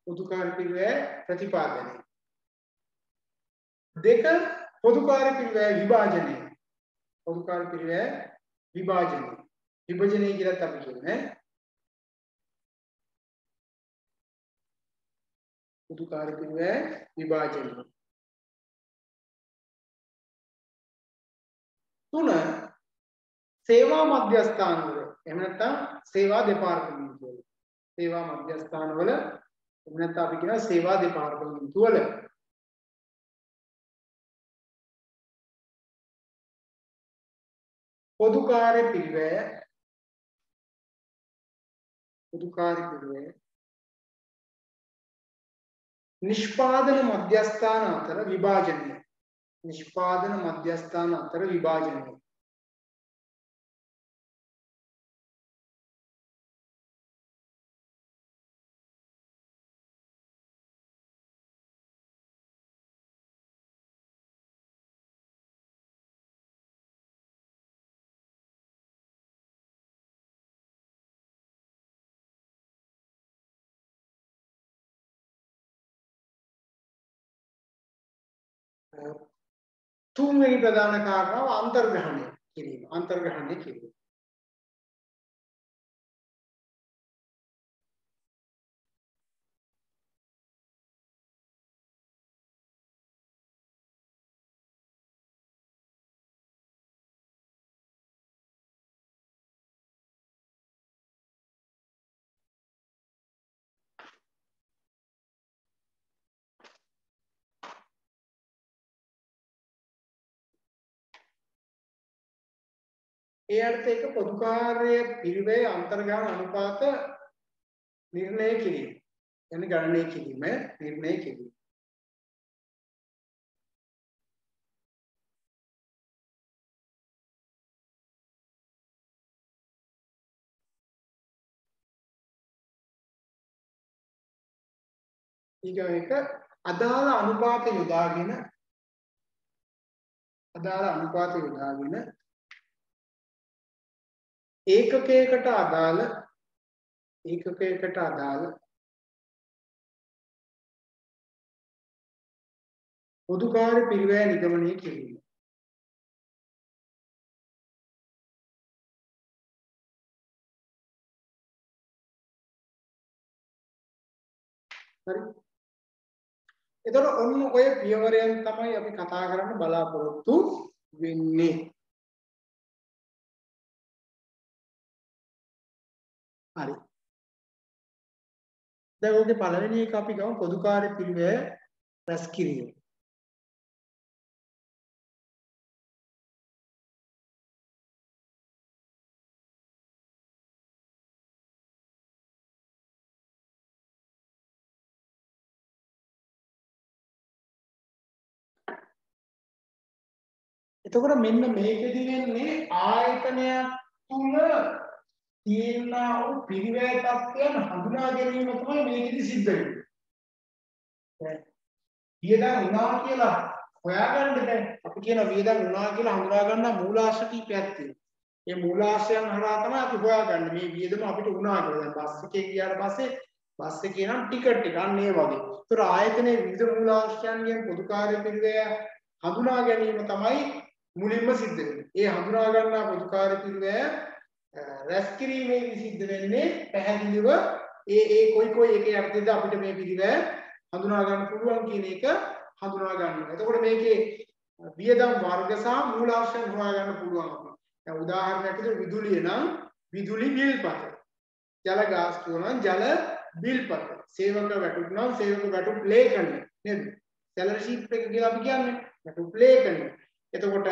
පොදුකාරී පිරිවැය ප්‍රතිපාදනය. දෙක පොදුකාරී පිරිවැය විභාජනය. පොදුකාරී පිරිවැය විභාජනය. විභජනය කියලාත් අපි කියන්නේ පොදුකාරී පිරිවැය විභාජනය. තුන සේවා මධ්‍යස්ථාන වල එහෙම නැත්නම් සේවා දෙපාර්තමේන්තුව වල සේවා මධ්‍යස්ථාන වල එහෙම නැත්නම් අපි කියනවා සේවා දෙපාර්තමේන්තු වල පොදු කාර්ය පිළිවෙය. පොදු කාර්ය පිළිවෙය. නිෂ්පාදන මධ්‍යස්ථාන අතර විභාජනය. නිෂ්පාදන මධ්‍යස්ථාන අතර විභාජනය. තුන්වෙනි ප්‍රධාන කාරණාව අන්තර්ග්‍රහණය කිරීම. අන්තර්ග්‍රහණය කිරීම. ඒ අර්ථ එක පොදු කාර්ය පිරිවේ අන්තර්ගාම අනුපාත නිර්ණය කිරීම. يعني ගණනය කිරීම නිර්ණය කිරීම. ඊගොක අදාළ අනුපාත යොදාගෙන අදාළ අනුපාත යොදාගෙන ඒකකයකට අදාළ ඒකකයකට අදාළ පොදුකාර්ය පිරිවැය නිගමනය කිරීම. හරි. එතකොට ඔන්න ඔය පියවරයන් තමයි අපි කතා කරන්න බලාපොරොත්තු වෙන්නේ. හරි. දැන් ඔගේ පළවෙනි එක අපි ගමු පොදුකාර්ය පිළිවෙල රැස් කිරීම. එතකොට මෙන්න මේකෙදි වෙන්නේ ආයතනයක් තුල තියෙනා වූ පිරිවැය තත්ත්වයන් හඳුනා ගැනීම තමයි මේකෙදි සිද්ධ වෙන්නේ. වියදම් වුණා කියලා හොයාගන්න බෑ. අපි කියන වියදම් වුණා කියලා හඳුනා ගන්න මූලාශ්‍ර කීපයක් තියෙනවා. මේ මූලාශ්‍රයන් හරහා තමයි අපි හොයාගන්නේ මේ වියදම අපිට වුණා කියලා. දැන් බස් එකේ ගියාට පස්සේ බස් එකේ නම් ටිකට් එක අන්න ඒ වගේ. ඒතර ආයතනයේ විවිධ මූලාශ්‍රයන්ගෙන් පොදු කාර්ය පිළිවෙය හඳුනා ගැනීම තමයි මුලින්ම සිද්ධ වෙන්නේ. ඒ හඳුනා ගන්නා පොදු කාර්ය පිළිවෙය රැස් කිරීමේදී සිද්ධ වෙන්නේ පැහැදිලිව ඒ ඒ කොයි කොයි එකේ අර්ථයද අපිට මේ පිළිවෙල හඳුනා ගන්න පුළුවන් කියන එක හඳුනා ගන්නවා. එතකොට මේකේ වියදම් වර්ග සහ මූලාශ්‍රයන් හොයා ගන්න පුළුවන් අපි. දැන් උදාහරණයක් විදිහට විදුලිය නම් විදුලි බිල්පත. ජල ගාස්තුව නම් ජල බිල්පත. සේවක වැටුප් නම් සේවක වැටුප් ලේඛන නේද? සැලරි ෂීට් එක කියලා අපි කියන්නේ වැටුප් ලේඛන. එතකොට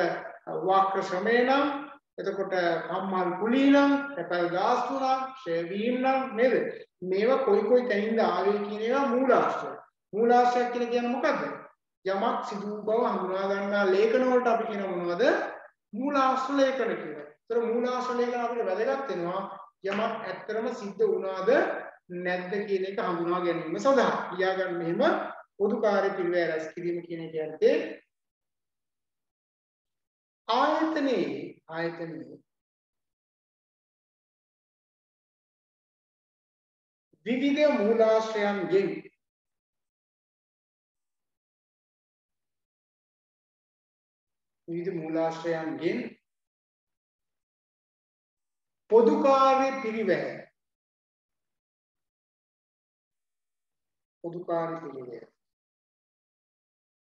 වාක්‍ර ශ්‍රමය නම් එතකොට කම්මල් කුලී නම් පැපල් ගාස්තු නම් ෂෙයා වීම නම් නේද මේවා කොයි කොයි තැනින්ද ආවේ කියන ඒවා මූලාශ්‍රය මූලාශ්‍රය කියලා කියන්නේ මොකද්ද යමක් සිදු බව හඳුනා ගන්නා ලේඛන වලට අපි කියන මොනවද මූලාශ්‍ර ලේඛන කියලා. ඒතර මූලාශ්‍ර ලේඛන අපිට වැදගත් වෙනවා යමක් ඇත්තටම සිද්ධ වුණාද නැද්ද කියන එක හඳුනා ගැනීම සඳහා. ලියාගන්න මෙහෙම පොදු කාර්ය පිළිවෙල රැස් කිරීම කියන එක යන්නේ ආයතනයේ ආයතනයේ. විවිධ මූලාශ්‍රයන්ගෙන් විවිධ මූලාශ්‍රයන්ගෙන් පොදු කාර්ය පිරිවැය. පොදු කාර්ය පිරිවැය.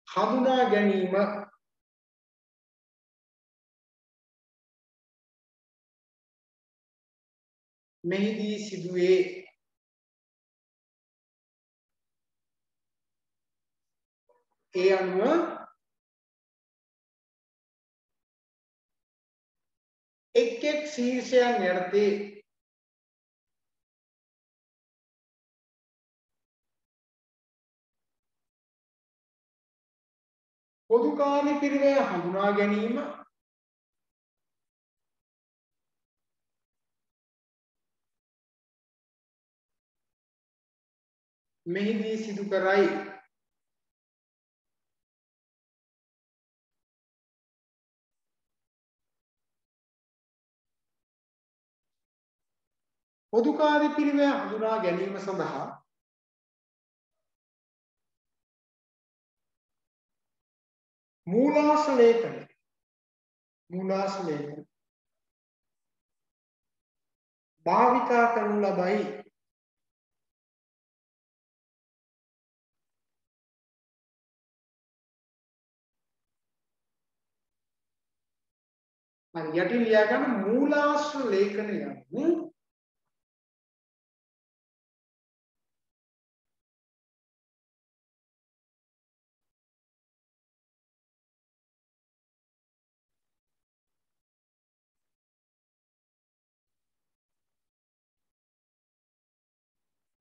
හඳුනා ගැනීම මෙහිදී සිදුවේ. ඒ අනුව එක් එක් ශීර්ෂයන් යටතේ පොදු කාර්ය පිරිවැය හඳුනා ගැනීම මෙහිදී සිදු කරයි. පොදු කාර්ය පිළිවෙල හඳුනා ගැනීම සඳහා මූලාශ්‍ර ලේඛන මූලාශ්‍ර ලේඛන භාවිතා කරනු ලබයි. හරි යටින් ලියා ගන්න මූලාශ්‍ර ලේඛන යන්නේ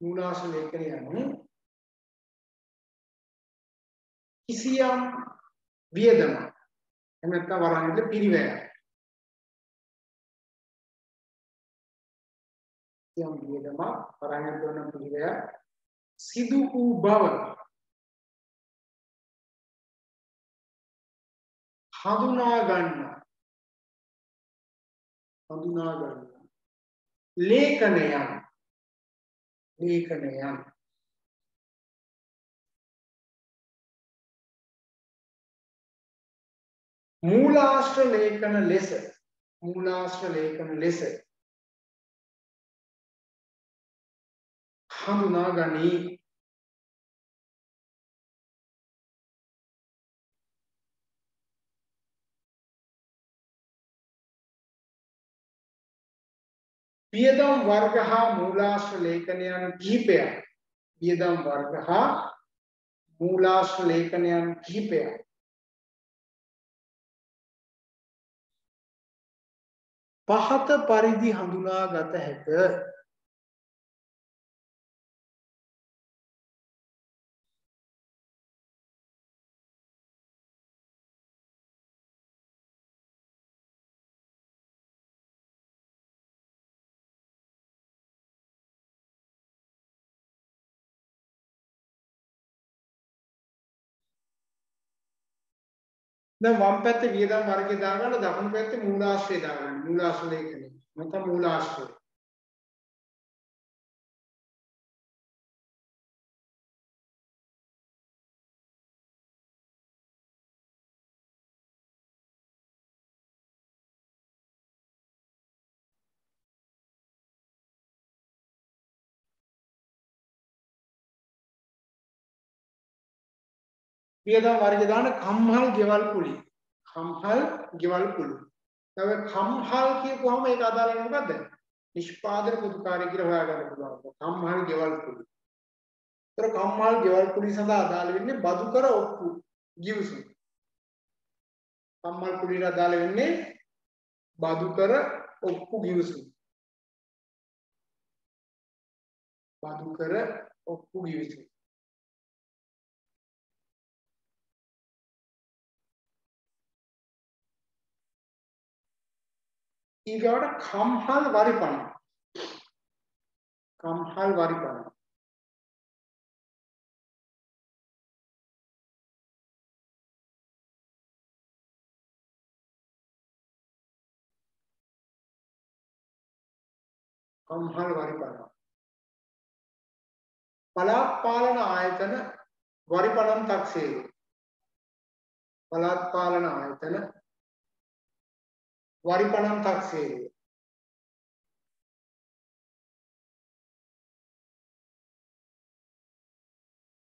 මූලාශ්‍ර ලේඛන යන්නේ කිසියම් වියදමක්. එහෙම නැත්නම් වරහන් පිරිවැයක්. යම් වියදමක් පරායන කරන පිළිවෙල සිදු වූ බව. හඳුනා ගන්න. හඳුනා ගන්න. ලේඛනයන්. ලේඛනයන්. මූලාශ්‍ර ලේඛන ලෙස. මූලාශ්‍ර ලේඛන ලෙස. හඳුනා ගනී වියදම් වර්ග හා මූලාශ්‍ර ලේඛනයන් කිහිපයක්. වියදම් වර්ග හා මූලාශ්‍ර ලේඛනයන් කිහිපයක්. පහත පරිදි හඳුනා ගත හැක. දැන් වම් පැත්තේ වියදම් වර්ගය දාගන්න දකුණු පැත්තේ මූලාශ්‍රය දාගන්න. මූලාශ්‍ර ලේඛනය නැත්නම් මූලාශ්‍රය. වියදම් වර්ගය දාන කම්හල් ගෙවල් කුලි. කම්හල් ගෙවල් කුලි. තව කම්හල් කියපුවම ඒක අදාළ වෙන්නේ මොකද්ද? නිෂ්පාදන පොදුකාරය කියලා හොයාගන්න පුළුවන්. කම්හල් ගෙවල් කුලි. ඒතර කම්හල් ගෙවල් කුලි සඳහා අදාළ වෙන්නේ බදු කර ඔප්පු ගිවිසුම්. කම්හල් කුලියට අදාළ වෙන්නේ බදු කර ඔප්පු ගිවිසුම්. බදු කර ඔප්පු ගිවිසුම්. ඊගාට කම්හල් වරිපණ. කම්හල් වරිපණ. කම්හල් වරිපණ. පළාත් පාලන ආයතන වරිපණම් තක්සේරු. පළාත් පාලන ආයතන වරිපණම් තක්සේරුව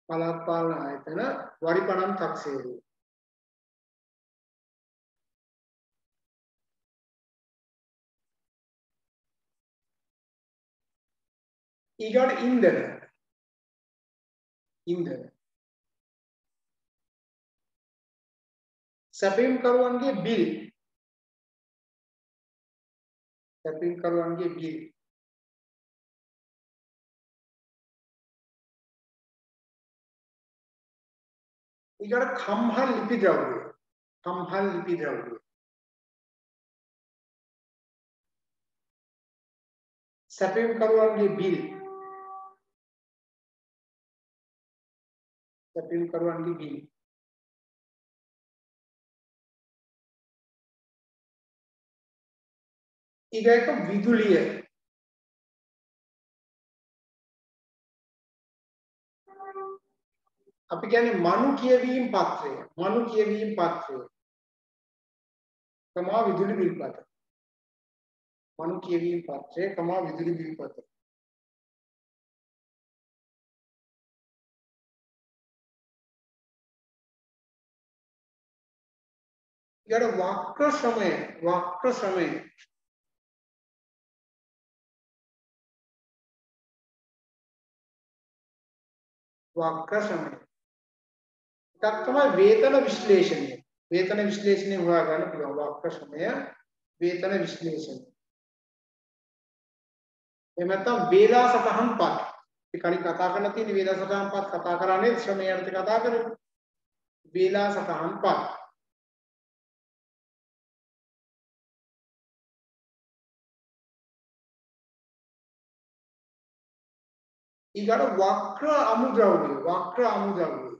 පළාත් පාලන ආයතන වරිපණම් තක්සේරුව ඊගොඩ ඉන්ධන ඉන්ධන සැපීම් කරුවන්ගේ බිල් සැපින්කරුවන්ගේ බිල් ඊගොඩ කම්හල් ලිපි ද්‍රව්‍ය කම්හල් ලිපි ද්‍රව්‍ය සැපින්කරුවන්ගේ බිල් සැපින්කරුවන්ගේ බිල් ඊගක විදුලිය අපි කියන්නේ මනු කියවීම පත්‍රය. මනු කියවීම පත්‍රය. තමා විදුලි බිල් පත්‍රය. මනු කියවීම පත්‍රය තමා විදුලි බිල් පත්‍රය. ඊට වක්‍ර ශ්‍රමය වක්‍ර ශ්‍රමය වක්‍ර ශ්‍රමය එකක් තමයි වේතන විශ්ලේෂණය. වේතන විශ්ලේෂණය හොයා ගන්න පුළුවන්. වක්‍ර ශ්‍රමය වේතන විශ්ලේෂණය. එහෙම නැත්නම් වේලා සටහන් පත්. අපි කලින් කතා කරලා තියෙන වේලා සටහන් පත්. කතා කරන්නේ ශ්‍රමය යනත් කතා කරමු වේලා සටහන් පත් ඊගාට වක්‍ර අමුද්‍රව්‍ය වක්‍ර අමුද්‍රව්‍ය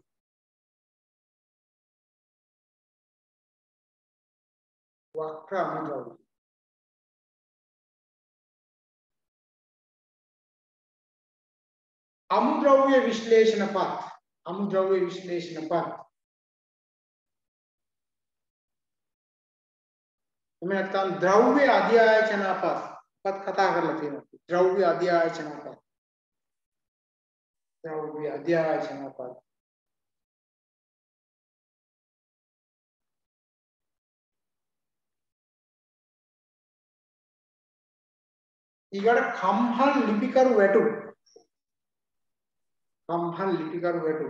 වක්‍ර අමුද්‍රව්‍ය අමුද්‍රව්‍ය විශ්ලේෂණ පත් අමුද්‍රව්‍ය විශ්ලේෂණ පත් එහෙම නැත්නම් ද්‍රව්‍ය අධ්‍යායචන පත් පත් කතා කරලා තියෙනවා ද්‍රව්‍ය අධ්‍යායචන පත් ද්‍රව්‍ය අධ්‍යායචන පත් ඊගොඩ කම්හල් ලිපිකරු වැටු කම්හල් ලිපිකරු වැටු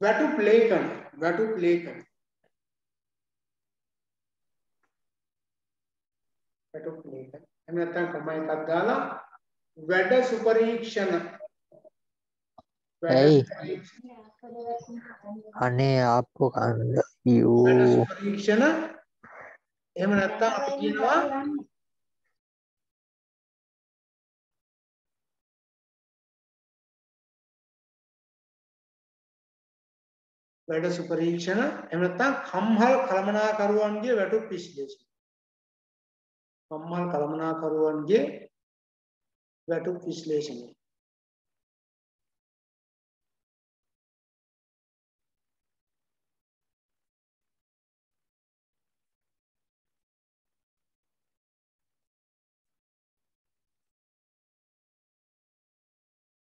වැටුප් ලේඛන වැටුප් ලේඛන වැටුප් ලේඛන එහෙම නැත්නම් කමයි එකක් දාලා වැඩ සුපරීක්ෂණ. ඇයි? අනේ ආප්පු කන්ද. යූ පරීක්ෂණ එහෙම නැත්නම් අපි කියනවා වැඩ සුපරීක්ෂණ. එහෙම නැත්නම් කම්හල් කළමනාකරුවන්ගේ වැටුප් විශ්ලේෂණ කම්හල් කළමනාකරුවන්ගේ වැටුප් විශ්ලේෂණය.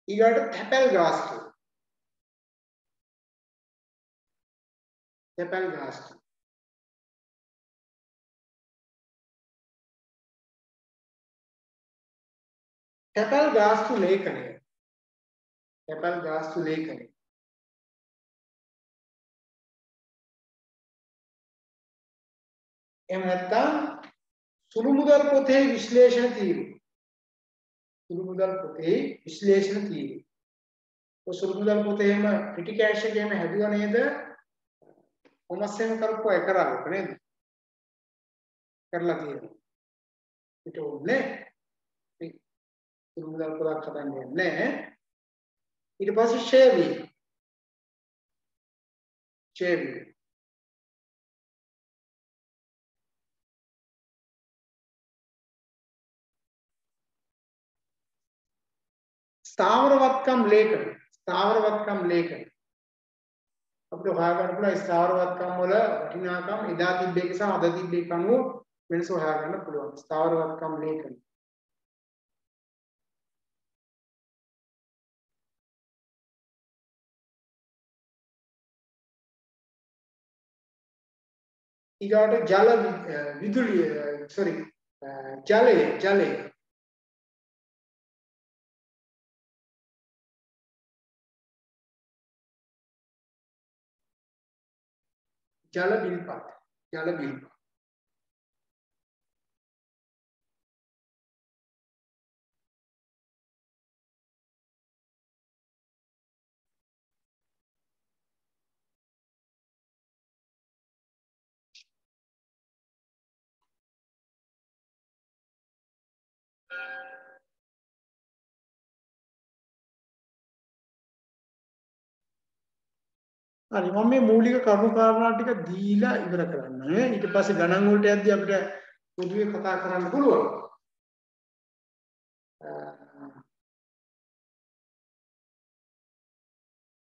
ඊගාට තැපැල් ගාස්තු. තැපැල් ගාස්තු. තැපැල් ගාස්තු ලේඛනය. තැපැල් ගාස්තු ලේඛනය. එහෙම නැත්නම් සුළු මුදල් පොතේ විශ්ලේෂණ තීරු සුළු මුදල් පොතේ විශ්ලේෂණ තීරු ඔය සුළු මුදල් පොතේම පිටි කෑෂ් එකේම හැදුවා නේද? කොමස් එහෙම කරපුවා එක කරාවක නේද? කරලා තියෙනවා. පිට උන්නේ සුළු මුදල් පොතක් හදන්නේ නැහැ. ඊට පස්සේ ෂේවි. ෂේවි. ස්ථාවරවත්කම් ලේඛන. ස්ථාවරවත්කම් ලේඛන. අපිට හොයාගන්න පුළුවන් ස්ථාවරවත්කම් වල වටිනාකම් එදා තිබ්බ එක සහ අද තිබ්බ එක අනුව වෙනස හොයාගන්න පුළුවන් ස්ථාවරවත්කම් ලේඛන ඊගාට ජල විදුලිය සෝරි ජලය හරි මම මේ මූලික කරුණු කාරණා ටික දීලා ඉවර කරන්න ඊට පස්සේ ගණන් වලට යද්දී අපිට පොදුවේ කතා කරන්න පුළුවන්.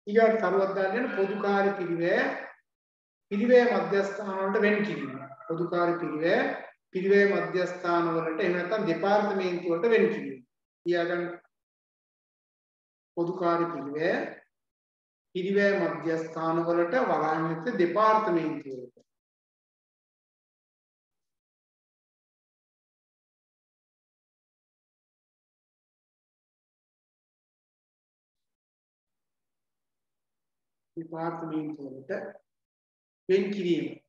ඊගාට තරුවක් දාන්න යන පොදුකාර්ය පිරිවැය පිරිවැය මධ්‍යස්ථාන වලට වෙන් කිරීම. පොදුකාර්ය පිරිවැය පිරිවැය මධ්‍යස්ථාන වලට එහෙම නැත්නම් දෙපාර්තමේන්තු වලට වෙන් කිරීම. ඊයගන් පොදුකාර්ය පිරිවැය පිරිවැය මධ්‍යස්ථාන වලට වලාංගික දෙපාර්තමේන්තු වලට දෙපාර්තමේන්තු වලට වෙන් කිරීම.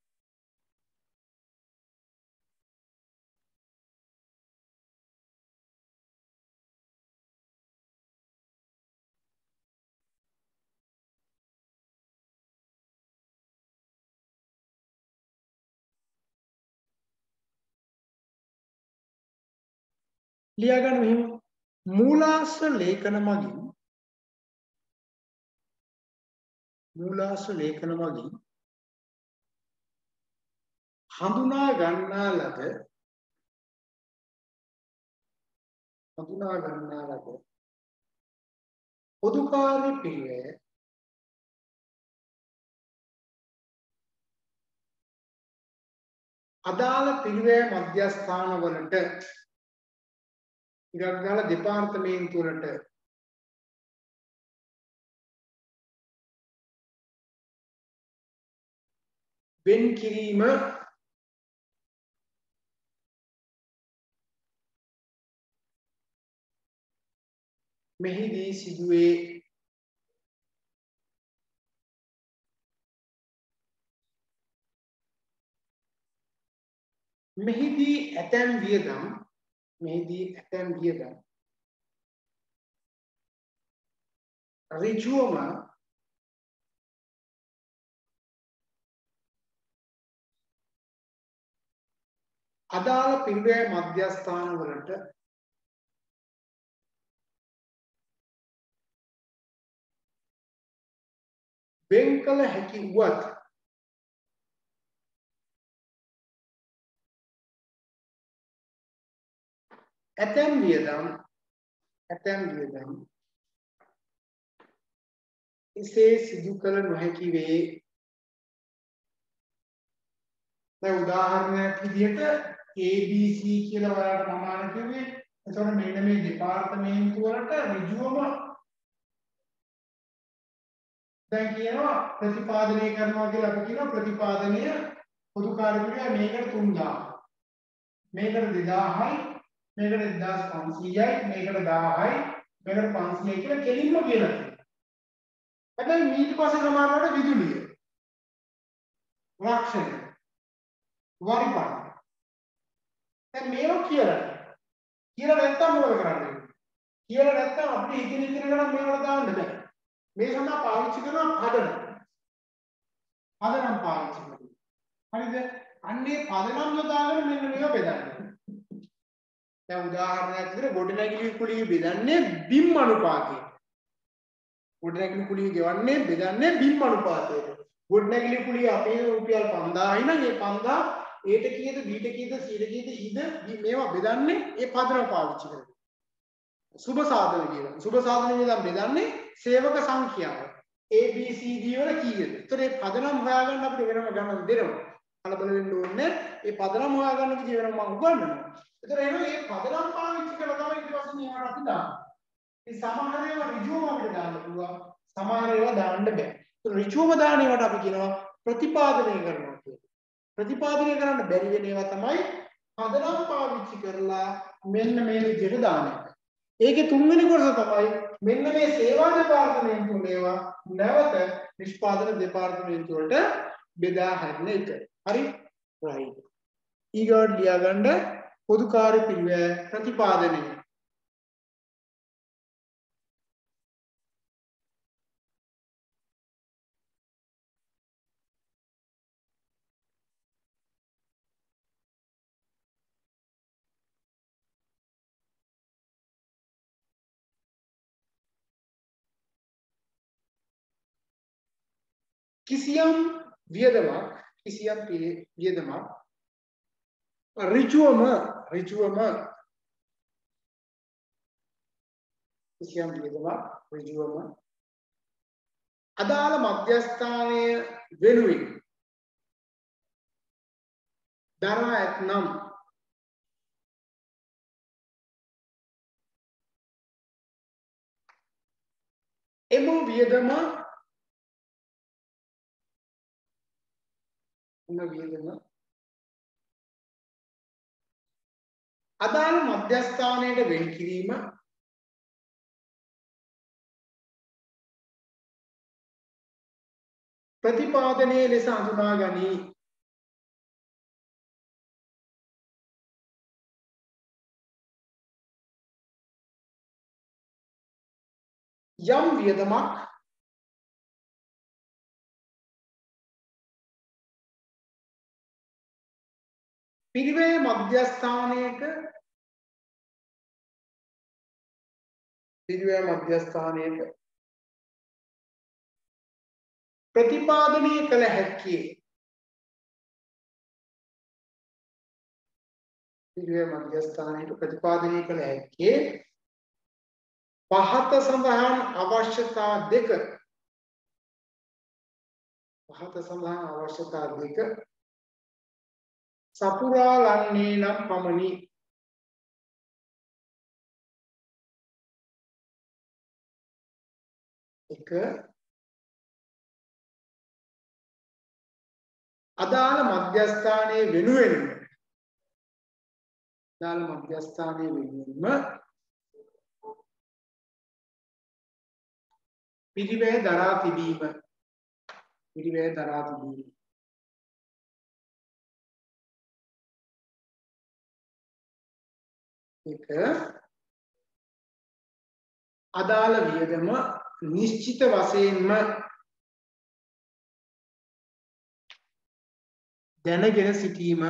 ලියාගන්න මෙහෙම. මූලාශ්‍ර ලේඛන මගින් මූලාශ්‍ර ලේඛන මගින් හඳුනා ගන්නා ලද හඳුනා ගන්නා ලද පොදු කාර්ය පිළිවෙල අදාළ පිළිවෙල මධ්‍යස්ථාන වලට ඉරක් දාලා දෙපාර්තමේන්තු වලට වෙන් කිරීම මෙහිදී සිදුවේ. මෙහිදී ඇතැම් වියදම් මෙහිදී ඇතැම් වියදම් ඍජුවම අදාළ පිරිවැය මධ්‍යස්ථාන වලට වෙන් කළ හැකි වුවත් ඇතැම් වියදම් ඇතැම් වියදම් එසේ සිදු කළ නොහැකි වේ. දැන් උදාහරණයක් විදිහට ABC කියලා ඔයාලට මම අර කිව්වේ. එතකොට මෙන්න මේ දෙපාර්තමේන්තු වලට ඍජුවම දැන් කියනවා ප්‍රතිපාදනය කරනවා කියලා අපි කියනවා ප්‍රතිපාදනය පොදු කාර්යක්‍රියා මේකට 3000 මේකට 2000යි මේකට 1500යි මේකට 1000යි මේකට 500යි කියලා කෙලින්ම කියලා තියෙනවා. හැබැයි ඊට පස්සේ සමානවට විදුලිය. රක්ෂණය. වරිපන්න. දැන් මේවා කියලා. කියලා නැත්තම් මොකද කරන්නේ? කියලා නැත්තම් අපිට ඉගෙන ඉගෙන ගන්න මේවට දාන්න බෑ. මේ සඳහා පාවිච්චි කරන පදනම්. පදනම් පාවිච්චි කරනවා. හරිද? අන්නේ පදනම් යොදාගෙන මෙන්න මේවා බෙදන්න. දැන් උදාහරණයක් විදිහට ගොඩනැගිලි කුලිය බෙදන්නේ බිම් අනුපාතයට. ගොඩනැගිලි කුලිය ගෙවන්නේ බෙදන්නේ බිම් අනුපාතයට. ගොඩනැගිලි කුලිය අපේ රුපියල් 5000යි නම් ඒ 5000 ඒට කීයද බීට කීයද සීට කීයද ඉද මේවා බෙදන්නේ ඒ පදනම පාවිච්චි කරගෙන. සුබ සාධන කියලා. සුබ සාධන වියදම් බෙදන්නේ සේවක සංඛ්‍යාව. ABCD වල කීයද? ඒතර මේ පදනම හොයාගන්න අපිට වෙනම ගණන් දෙනවා. කලබල වෙන්න ඕනේ. මේ පදනම හොයාගන්න විදිහ වෙනම මම උගන්වනවා. ඒතර එහෙනම් මේ පදනම් පාවිච්චි කරලා තමයි ඊට පස්සේ මේවට අපි දාන්නේ. මේ සමහර ඒවා ඍජුවම අපිට දාන්න පුළුවන්. සමහර ඒවා දාන්න බෑ. ඒතර ඍජුවම දාන ඒවාට අපි කියනවා ප්‍රතිපාදනය කරනවා කියලා. ප්‍රතිපාදනය කරන්න බැරි වෙන ඒවා තමයි පදනම් පාවිච්චි කරලා මෙන්න මේ විදිහට දාන එක. ඒකේ තුන්වෙනි කොටස තමයි මෙන්න මේ සේවා දෙපාර්තමේන්තුව ඒවා නැවත නිෂ්පාදන දෙපාර්තමේන්තුව වලට බෙදා හැරෙන එක. හරි? right. ඊගොඩ් ලියාගන්න පොදු කාර්ය පිළිවෙල ප්‍රතිපාදනය. කිසියම් වියදමක් කිසියම් වියදමක් ඍජුවම ඍජුවම කිසියම් වියදමක් ඍජුවම අදාළ මධ්‍යස්ථානය වෙනුවෙන් දරා ඇතනම් එම වියදම එම වියදම අදාළ මධ්‍යස්ථානයට වෙන් කිරීම ප්‍රතිපාදනයේ ලෙස හඳුනා ගනී. යම් වියදමක් පිරිවේ මධ්‍යස්ථානයක පිරිවේ මධ්‍යස්ථානයක ප්‍රතිපාදනය කළ හැක්කේ පිරිවේ මධ්‍යස්ථානයට ප්‍රතිපාදනය කළ හැක්කේ පහත සඳහන් අවශ්‍යතා දෙක. පහත සඳහන් අවශ්‍යතා දෙක. සපුරා ලන්නේ නම් පමණි. එක. අදාළ මධ්‍යස්ථානයේ වෙනුවෙන් අදාළ මධ්‍යස්ථානයේ වෙනුවෙන්ම පිරිවැය දරා තිබීම පිරිවැය දරා තිබීම. එක. අදාළ වියදම නිශ්චිත වශයෙන්ම දැනගෙන සිටීම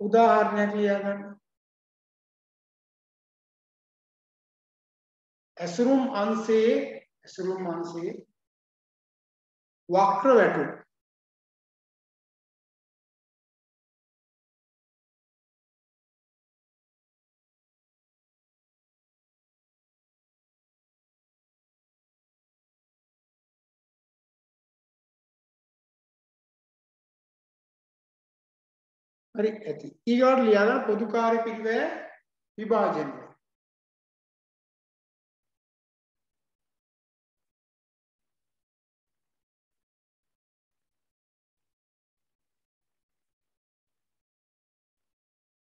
උදාහරණයක් ලියාගන්න ඇසුරුම් අංශයේ ඇසුරුම් අංශයේ වක්‍ර වැටු හරි ඇති. ඊගාට ලියාගන්න පොදු කාර්ය පිළිවෙල විභාජනය.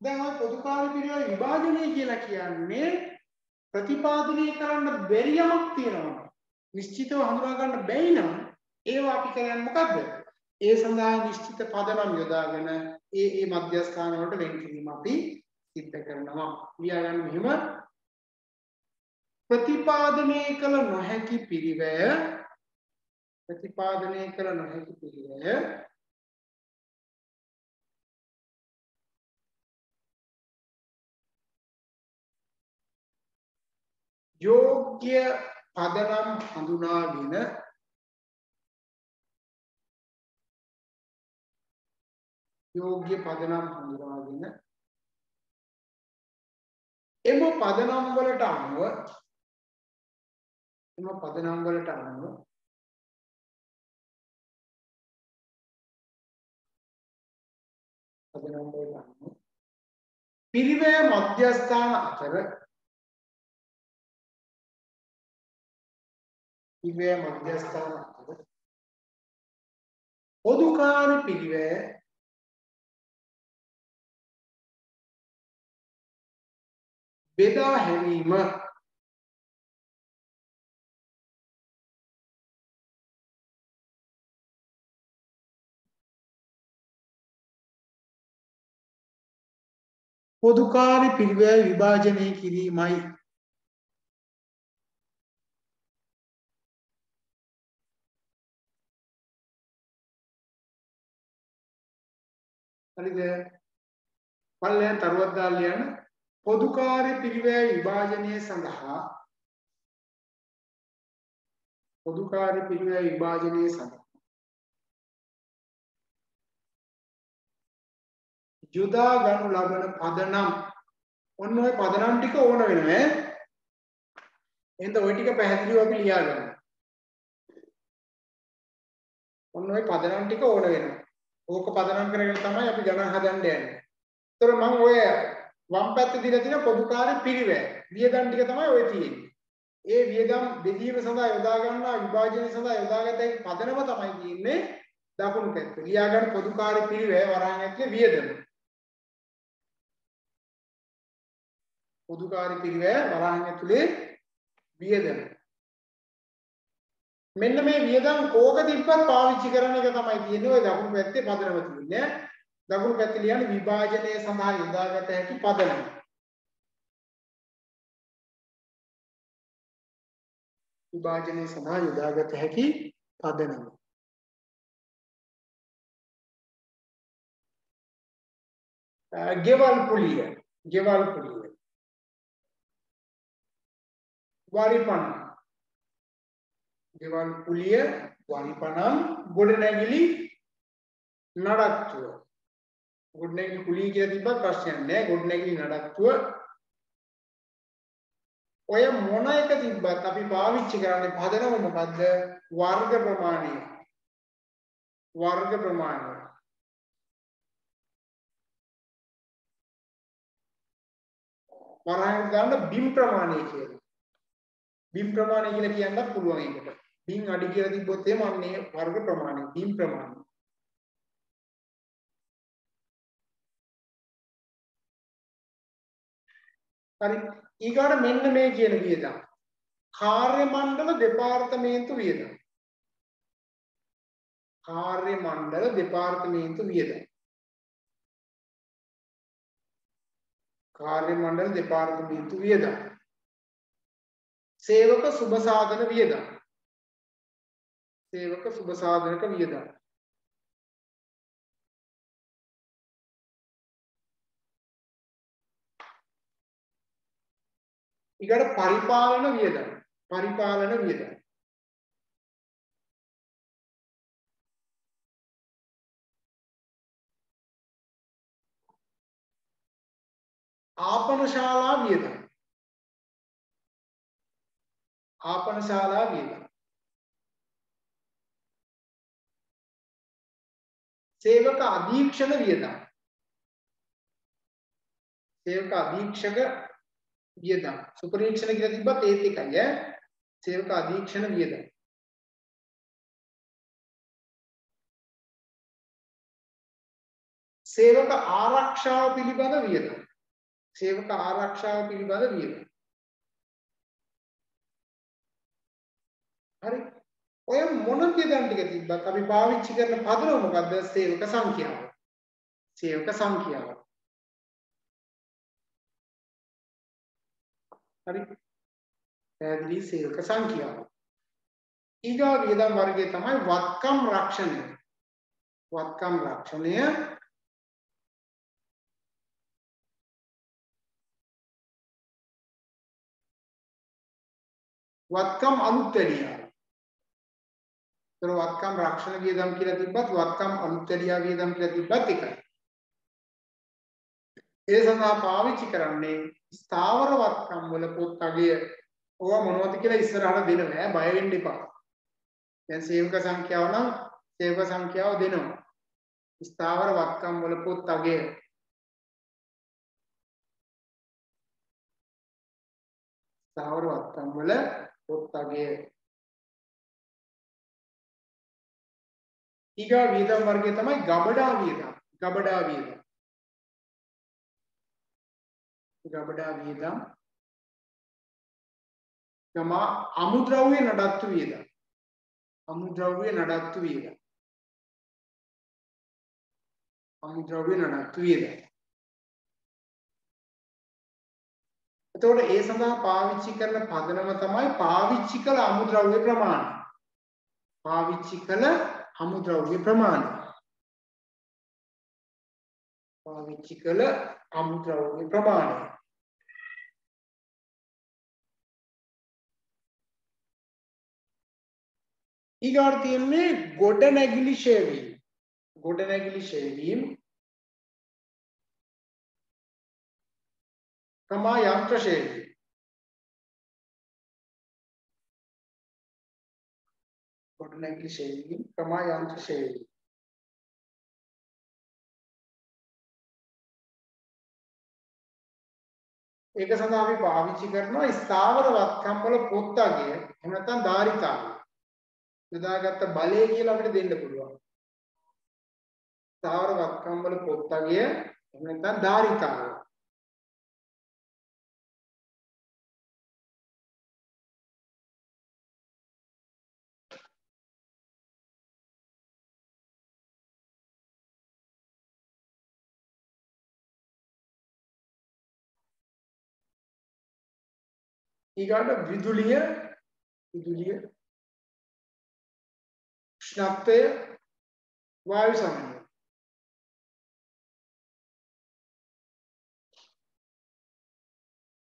දැන් ඔය පොදු කාර්ය පිළිවෙල විභාජනය කියලා කියන්නේ ප්‍රතිපාදනය කරන්න බැරි යමක් තියෙනවා. නිශ්චිතව හඳුනා ගන්න බැයි නම් ඒවා අපි කරන්නේ මොකද්ද? ඒ සඳහා නිශ්චිත පදනම් යොදාගෙන ඒ ඒ මධ්‍යස්ථාන වලට වෙන් කිරීම අපි සිද්ධ කරනවා. ලියා ගන්න මෙහෙම. ප්‍රතිපාදනය කළ නොහැකි පිරිවැය ප්‍රතිපාදනය කළ නොහැකි පිරිවැය යෝග්‍ය පදනම් හඳුනාගෙන යෝග්‍ය පදනම් හඳුනාගෙන එම පදනම් වලට අනුව එම පදනම් වලට අනුව පදනම් වලට අනුව පිරිවැය මධ්‍යස්ථාන අතර පිරිවැය මධ්‍යස්ථාන අතර පොදුකාරී පිරිවැය බෙදා හැරීම. පොදුකාරී පිරිවැය විභාජනය කිරීමයි. හරිද? පල්ලෙන් තරුවක් දාලා ලියන්න. පොදු කාර්ය පිරිවැය විභාජනය සඳහා පොදු කාර්ය පිරිවැය විභාජනය සඳහා යොදා ගනු ලබන පදනම්. ඔන්න ඔය පදනම් ටික ඕන වෙනවා ඈ එහෙනම් ওই ටික පැහැදිලිව අපි ලියා ගමු ඔන්න ඔය පදනම් ටික ඕන වෙනවා. ඕක පදනම් කරගෙන තමයි අපි ගණන් හදන්න යන්නේ. ඒතර මම ඔය වම් පැත්තේ දීලා තියෙන පොදු කාර්ය පිරිවැය වියදම් ටික තමයි ඔය තියෙන්නේ. ඒ වියදම් බෙදීම සඳහා යොදා ගන්නා විභාජනය සඳහා යොදාගත හැකි පදනම තමයි තියෙන්නේ දකුණු පැත්තේ. ලියා ගන්න පොදු කාර්ය පිරිවැය වරහන් ඇතුලේ වියදම. පොදුකාරී පිරිවැය වරහන් ඇතුලේ වියදම. මෙන්න මේ වියදම් කෝක තිබ්බත් පාවිච්චි කරන එක තමයි තියෙන්නේ. ඔය දකුණු පැත්තේ පදනම තියෙන්නේ දකුණු පැත්තේ ලියන්නේ විභාජනය සඳහා යොදාගත හැකි පදනම. විභාජනය සඳහා යොදාගත හැකි පදනම. ගෙවල් පුලිය ගෙවල් පුලිය වරිපණ ගෙවල් පුලිය වරිපණම් ගොඩනැගිලි නඩත්තුව. ගොඩනැගිලි පුලිය කියලා තිබ්බත් ප්‍රශ්නයක් නෑ. ගොඩනැගිලි නඩත්තුව. ඔය මොන එක තිබ්බත් අපි පාවිච්චි කරන්නේ පදනම මොකද්ද? වර්ග ප්‍රමාණය. වර්ග ප්‍රමාණය. වරහන් ගන්න බිම් ප්‍රමාණය කියලා. බිම් ප්‍රමාණය කියලා කියන්නත් පුළුවන් ඒකට. බිම් අඩි කියලා තිබ්බොත් එහෙම අන්නේ වර්ග ප්‍රමාණය බිම් ප්‍රමාණය. හරි ඊගාට මෙන්න මේ කියන වියදම්. කාර්ය මණ්ඩල දෙපාර්තමේන්තු වියදම්. කාර්ය මණ්ඩල දෙපාර්තමේන්තු වියදම්. කාර්ය මණ්ඩල දෙපාර්තමේන්තු වියදම්. සේවක සුබ සාධන වියදම් සේවක සුබ සාධනක වියදම් ඊගට පරිපාලන වියදම් පරිපාලන වියදම් ආපන ශාලා වියදම් ආපන ශාලා වියදම් සේවක අධීක්ෂණ වියදම්. සේවක අධීක්ෂක වියදම්. සුපරීක්ෂණ කියලා තිබ්බත් ඒත් එකයි ඈ. සේවක අධීක්ෂණ වියදම්. සේවක ආරක්ෂාව පිළිබඳ වියදම්. සේවක ආරක්ෂාව පිළිබඳ වියදම්. ඔය මොන වියදම් ටික තිබ්බත් අපි පාවිච්චි කරන පදනම මොකද්ද? සේවක සංඛ්‍යාව. සේවක සංඛ්‍යාව. හරි. පැහැදිලි සේවක සංඛ්‍යාව. ඊගා වියදම් වර්ගය තමයි වත්කම් රක්ෂණය. වත්කම් රක්ෂණය. වත්කම් අලුත් වැඩියා. ඒතර වත්කම් රක්ෂණ වියදම් කියලා තිබ්බත් වත්කම් අලුත් වැඩියා වියදම් කියලා තිබ්බත් එකයි. ඒ සඳහා පාවිච්චි කරන්නේ ස්ථාවර වත්කම් වල පොත් අගය ඕවා මොනවද කියලා ඉස්සරහට දෙනවා ඈ බය වෙන්න එපා. දැන් සේවක සංඛ්‍යාව නම් සේවක සංඛ්‍යාව දෙනවා. ස්ථාවර වත්කම් වල පොත් අගය ස්ථාවර වත්කම් වල පොත් අගය ඊගා වියදම් වර්ගය තමයි ගබඩා වියදම්. ගබඩා වියදම්. ගබඩා වියදම් තමා අමුද්‍රව්‍ය නඩත්තු වියදම්. අමුද්‍රව්‍ය නඩත්තු වියදම්. අමුද්‍රව්‍ය නඩත්තු වියදම්. එතකොට ඒ සඳහා පාවිච්චි කරන පදනම තමයි පාවිච්චි කළ අමුද්‍රව්‍ය ප්‍රමාණය. පාවිච්චි කළ අමුද්‍රව්‍ය ප්‍රමාණය. පාවිච්චි කළ අමුද්‍රව්‍ය ප්‍රමාණය. ඊගාට තියෙන්නේ ගොඩ නැගිලි ෂේවීම්. ගොඩ නැගිලි ෂේවීම් තමා යන්ත්‍ර ෂේවීම්. ගොඩ නැගිලි ෂේවීම් කමා යන්ත්‍ර ෂේවීම් ඒක සඳහා අපි පාවිච්චි කරනවා ස්ථාවර වත්කම් වල පොත් අගය එහෙම නැත්නම් ධාරිතාවය යොදාගත්ත බලය කියලා අපිට දෙන්න පුළුවන්. ස්ථාවර වත්කම් වල පොත් අගය එහෙම නැත්නම් ධාරිතාවය ඊගාට විදුලිය විදුලිය උෂ්ණත්වය වායු සමනය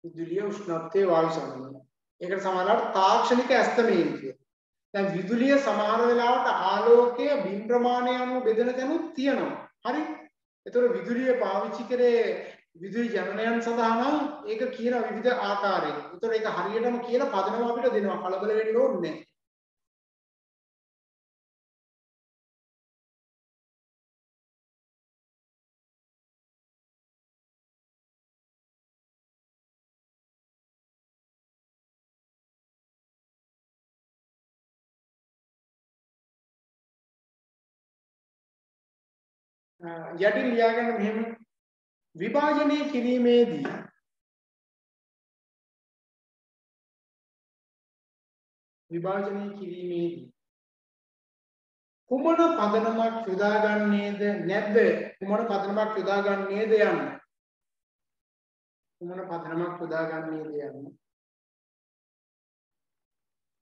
විදුලිය උෂ්ණත්වය වායු සමනය ඒකට සමහරවිට තාක්ෂණික ඇස්තමේන් කිය. දැන් විදුලිය සමහර වෙලාවට ආලෝකය බිම් ප්‍රමාණය අනුව බෙදෙන තැනුත් තියෙනවා. හරි? ඒතකොට විදුලිය පාවිච්චි කරේ විදුලි ජනනයන් සඳහා නම් ඒක කියන විවිධ ආකාරයෙන්. ඒතකොට ඒක හරියටම කියලා පදනම අපිට දෙනවා. කලබල වෙන්න ඕනේ නැහැ. යටින් ලියාගන්න මෙහෙම විභාජනය කිරීමේදී විභාජනය කිරීමේදී කුමන පදනමක් යොදාගන්නේද නැද්ද? කුමන පදනමක් යොදාගන්නේද යන්න? කුමන පදනමක් යොදාගන්නේද යන්න?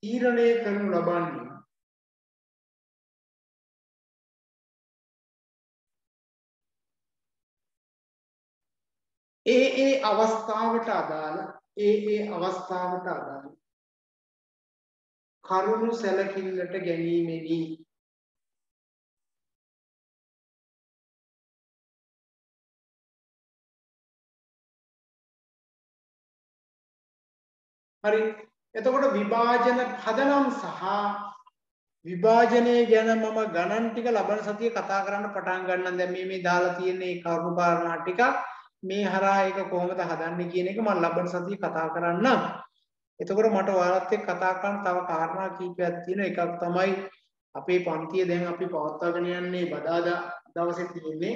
තීරණය කරනු ලබන්නේ ඒ ඒ අවස්ථාවට අදාළ ඒ ඒ අවස්ථාවට අදාළ කරුණු සැලකිල්ලට ගැනීමෙනි හරි. එතකොට විභාජන පදනම් සහ විභාජනය ගැන මම ගණන් ටික ලබන සතිය කතා කරන්න පටන් ගන්නම්. දැන් මේ මේ දාලා තියෙන මේ කරුණු කාරණා ටික මේ හරහා ඒක කොහොමද හදන්නේ කියන එක මම ලබන සතිය කතා කරන්නම්. එතකොට මට ඔයාලත් එක්ක කතා කරන්න තව කාරණා කීපයක් තියෙනවා. එකක් තමයි අපේ පන්තිය දැන් අපි පවත්වාගෙන යන්නේ බදාදා දවසේ තියෙන්නේ.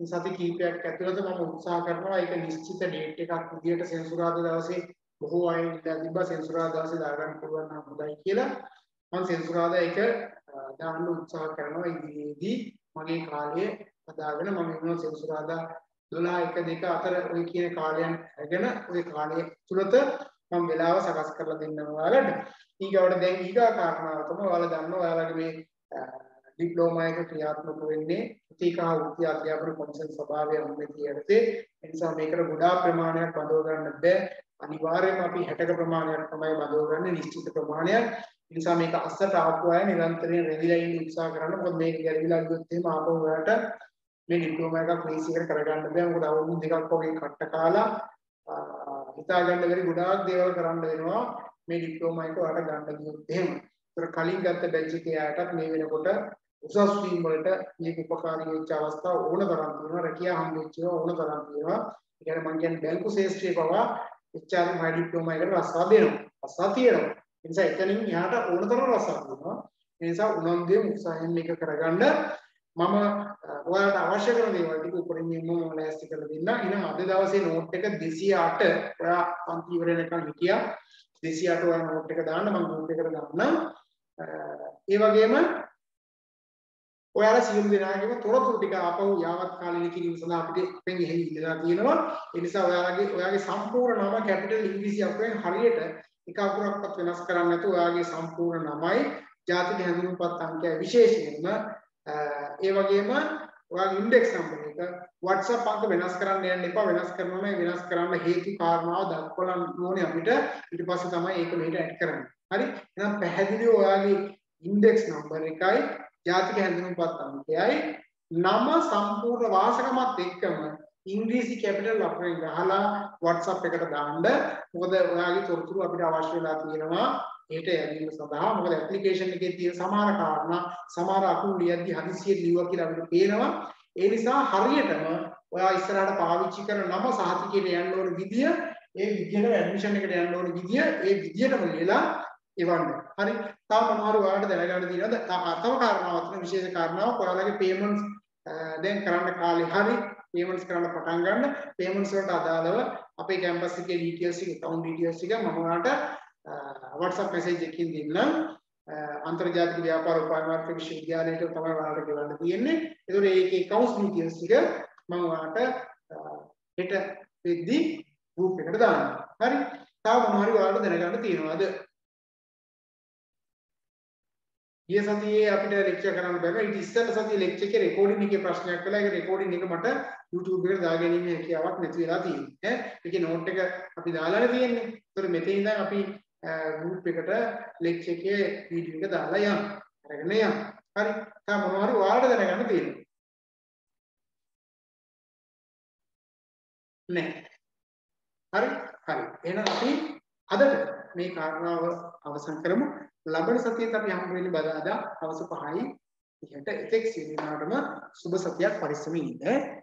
සති කීපයක් ඇතුළත මම උත්සාහ කරනවා ඒක නිශ්චිත ඩේට් එකක් විදියට සෙන්සුරාදා දවසේ බොහෝ අය ඉඳලා තිබ්බා සෙන්සුරාදා දවසේ දාගන්න පුළුවන් නම් හොඳයි කියලා. මම සෙන්සුරාදා ඒක දාන්න උත්සාහ කරනවා ඉදිරියේදී මගේ කාලය හදාගෙන මම ඉන්නවා සෙන්සුරාදා 12 1 2 අතර ඔය කියන කාලයන් අරගෙන ඔය කාලය තුලත මම වෙලාව සකස් කරලා දෙන්නම් ඔයාලට. ඊගවට දැන් ඊගා කාරණාව තමයි ඔයාලා දන්නවා ඔයාලගේ මේ ඩිප්ලෝමා එක ක්‍රියාත්මක වෙන්නේ ප්‍රතිකා වෘත්ති අධ්‍යාපන කොමිසම් සභාවේ අනුමැතිය යටතේ. ඒ නිසා මේකට ගොඩාක් ප්‍රමාණයක් බඳව ගන්න බෑ. අනිවාර්යයෙන්ම අපි 60ක ප්‍රමාණයක් තමයි බඳව ගන්න නිශ්චිත ප්‍රමාණයක්. ඒ නිසා මේක අස්සට ආපු අය නිරන්තරයෙන් රෙදිලා ඉන්න උත්සාහ කරන්න. මොකද මේක ගැරිවිලා ගියොත් එහෙම ආපහු ඔයාලට මේ ඩිප්ලෝමා එකක් ෆ්‍රීස් එකට කරගන්න බෑ. මොකද අවුරුදු දෙකක් වගේ කට්ට කාලා හිතා ගන්න බැරි ගොඩාක් දේවල් කරන්න වෙනවා මේ ඩිප්ලෝමා එක ඔයාලට ගන්න ගියොත් එහෙම. ඒතර කලින් ගත්ත බැච් එකේ අයටත් මේ වෙනකොට උසස් වීම වලට මේක උපකාරී වෙච්ච අවස්ථා ඕන තරම් තියෙනවා. රැකියාව හම්බ වෙච්ච ඒවා ඕන තරම් තියෙනවා. ඒ කියන්නේ මම කියන්නේ බැංකු ශාස්ත්‍රයේ පවා HR මයි ඩිප්ලෝමා එකට රස්සා දෙනවා. රස්සා තියෙනවා. ඒ නිසා එතනින් එහාට ඕන තරම් රස්සා තියෙනවා. ඒ නිසා උනන්දුවෙන් උත්සාහයෙන් මේක කරගන්න මම ඔයාලට අවශ්‍ය කරන දේවල් ටික උඩින් මම ලෑස්ති කරලා දෙන්න. එහෙනම් අද දවසේ නෝට් එක 208 ඔයා පන්ති ඉවර වෙනකන් හිටියා. 208 ඔයා නෝට් එක දාන්න මම ගෲප් එකට දාන්නම්. ඒ වගේම ඔයාලා සියලු දෙනාගේම තොරතුරු ටික ආපහු යාවත් කාලීන කිරීම සඳහා අපිට පෙන් එහෙම ඉඳලා තියෙනවා. ඒ නිසා ඔයාලගේ ඔයාගේ සම්පූර්ණ නම කැපිටල් ඉංග්‍රීසි අකුරෙන් හරියට එක අකුරක්වත් වෙනස් කරන්නේ නැතුව ඔයාගේ සම්පූර්ණ නමයි ජාතික හැඳුනුම්පත් අංකය විශේෂයෙන්ම ඒ වගේම ඔයාගේ ඉන්ඩෙක්ස් නම්බර් එක WhatsApp අංක වෙනස් කරන්න යන්න එපා. වෙනස් කරනවා නම් වෙනස් කරන්න හේතු කාරණාව දක්වලා ඕනේ අපිට. ඊට පස්සේ තමයි ඒක මෙහෙට ඇඩ් කරන්නේ. හරි? එහෙනම් පැහැදිලිව ඔයාගේ ඉන්ඩෙක්ස් නම්බර් එකයි ජාතික හැඳුනුම්පත් අංකයයි. නම සම්පූර්ණ වාසකමත් එක්කම ඉංග්‍රීසි කැපිටල් අපරෙන් ගහලා WhatsApp එකට දාන්න. මොකද ඔයාගේ තොරතුරු අපිට අවශ්‍ය වෙලා තියෙනවා. ඒට යැවීම සඳහා මොකද ඇප්ලිකේෂන් එකේ තියෙන සමහර කාරණා සමහර අකුරු ලියද්දි හදිසියෙ ලියුවා කියලා අපිට පේනවා ඒ නිසා හරියටම ඔයා ඉස්සරහට පාවිච්චි කරන නම සහතිකයට යන්න ඕන විදිය ඒ විදියට ඇඩ්මිෂන් එකට යන්න ඕන විදිය ඒ විදියටම ලියලා එවන්න. හරි. තව මොනවාරි ඔයාලට දැනගන්න තියෙනවද? තව කාරණාවක් තියෙන විශේෂ කාරණාවක් ඔයාලගේ පේමන්ට්ස් දැන් කරන්න කාලේ හරි පේමන්ට්ස් කරන්න පටන් ගන්න පේමන්ට්ස් වලට අදාළව අපේ කැම්පස් එකේ ඩීටේල්ස් එක account details එක මම ඔයාලට WhatsApp message එකකින් දෙන්නම්. අන්තර්ජාතික ව්‍යාපාර උපාධිමාර්ග විශ්වවිද්‍යාලයට තමයි ඔයාලට ගෙවන්න තියෙන්නේ. ඒතකොට ඒකේ accounts details ටික මම ඔයාලට හෙට වෙද්දී group එකට දාන්නම්. හරි. තව මොනවාරි ඔයාලට දැනගන්න තියෙනවද? ගිය සතියේ අපිට ලෙක්චර් කරන්න බැහැ. ඊට ඉස්සෙල්ලා සතියේ ලෙක්චර් එකේ රෙකෝඩින් එකේ ප්‍රශ්නයක් කළා. ඒක රෙකෝඩින් එක මට YouTube එකට දාගැනීමේ හැකියාවක් නැති වෙලා තියෙනවා. ඈ ඒකේ නෝට් එක අපි දාලානේ තියෙන්නේ. ඒතර මෙතන ඉඳන් අපි ගෲප් එකට ලෙක්චර් එකේ වීඩියෝ එක දාලා යන්න. අරගෙන යන්න. හරි. තා මොනවාරි ඔයාලට දැනගන්න තියෙනවා. නෑ. හරි. හරි. එහෙනම් අපි අදට මේ කාරණාව අවසන් කරමු. ලබන සතියේත් අපි හම්බ වෙන්නේ බදාදා හවස 5යි 30ට එතෙක් සියලු දෙනාටම සුබ සතියක් පරිස්සමින් ඉන්න.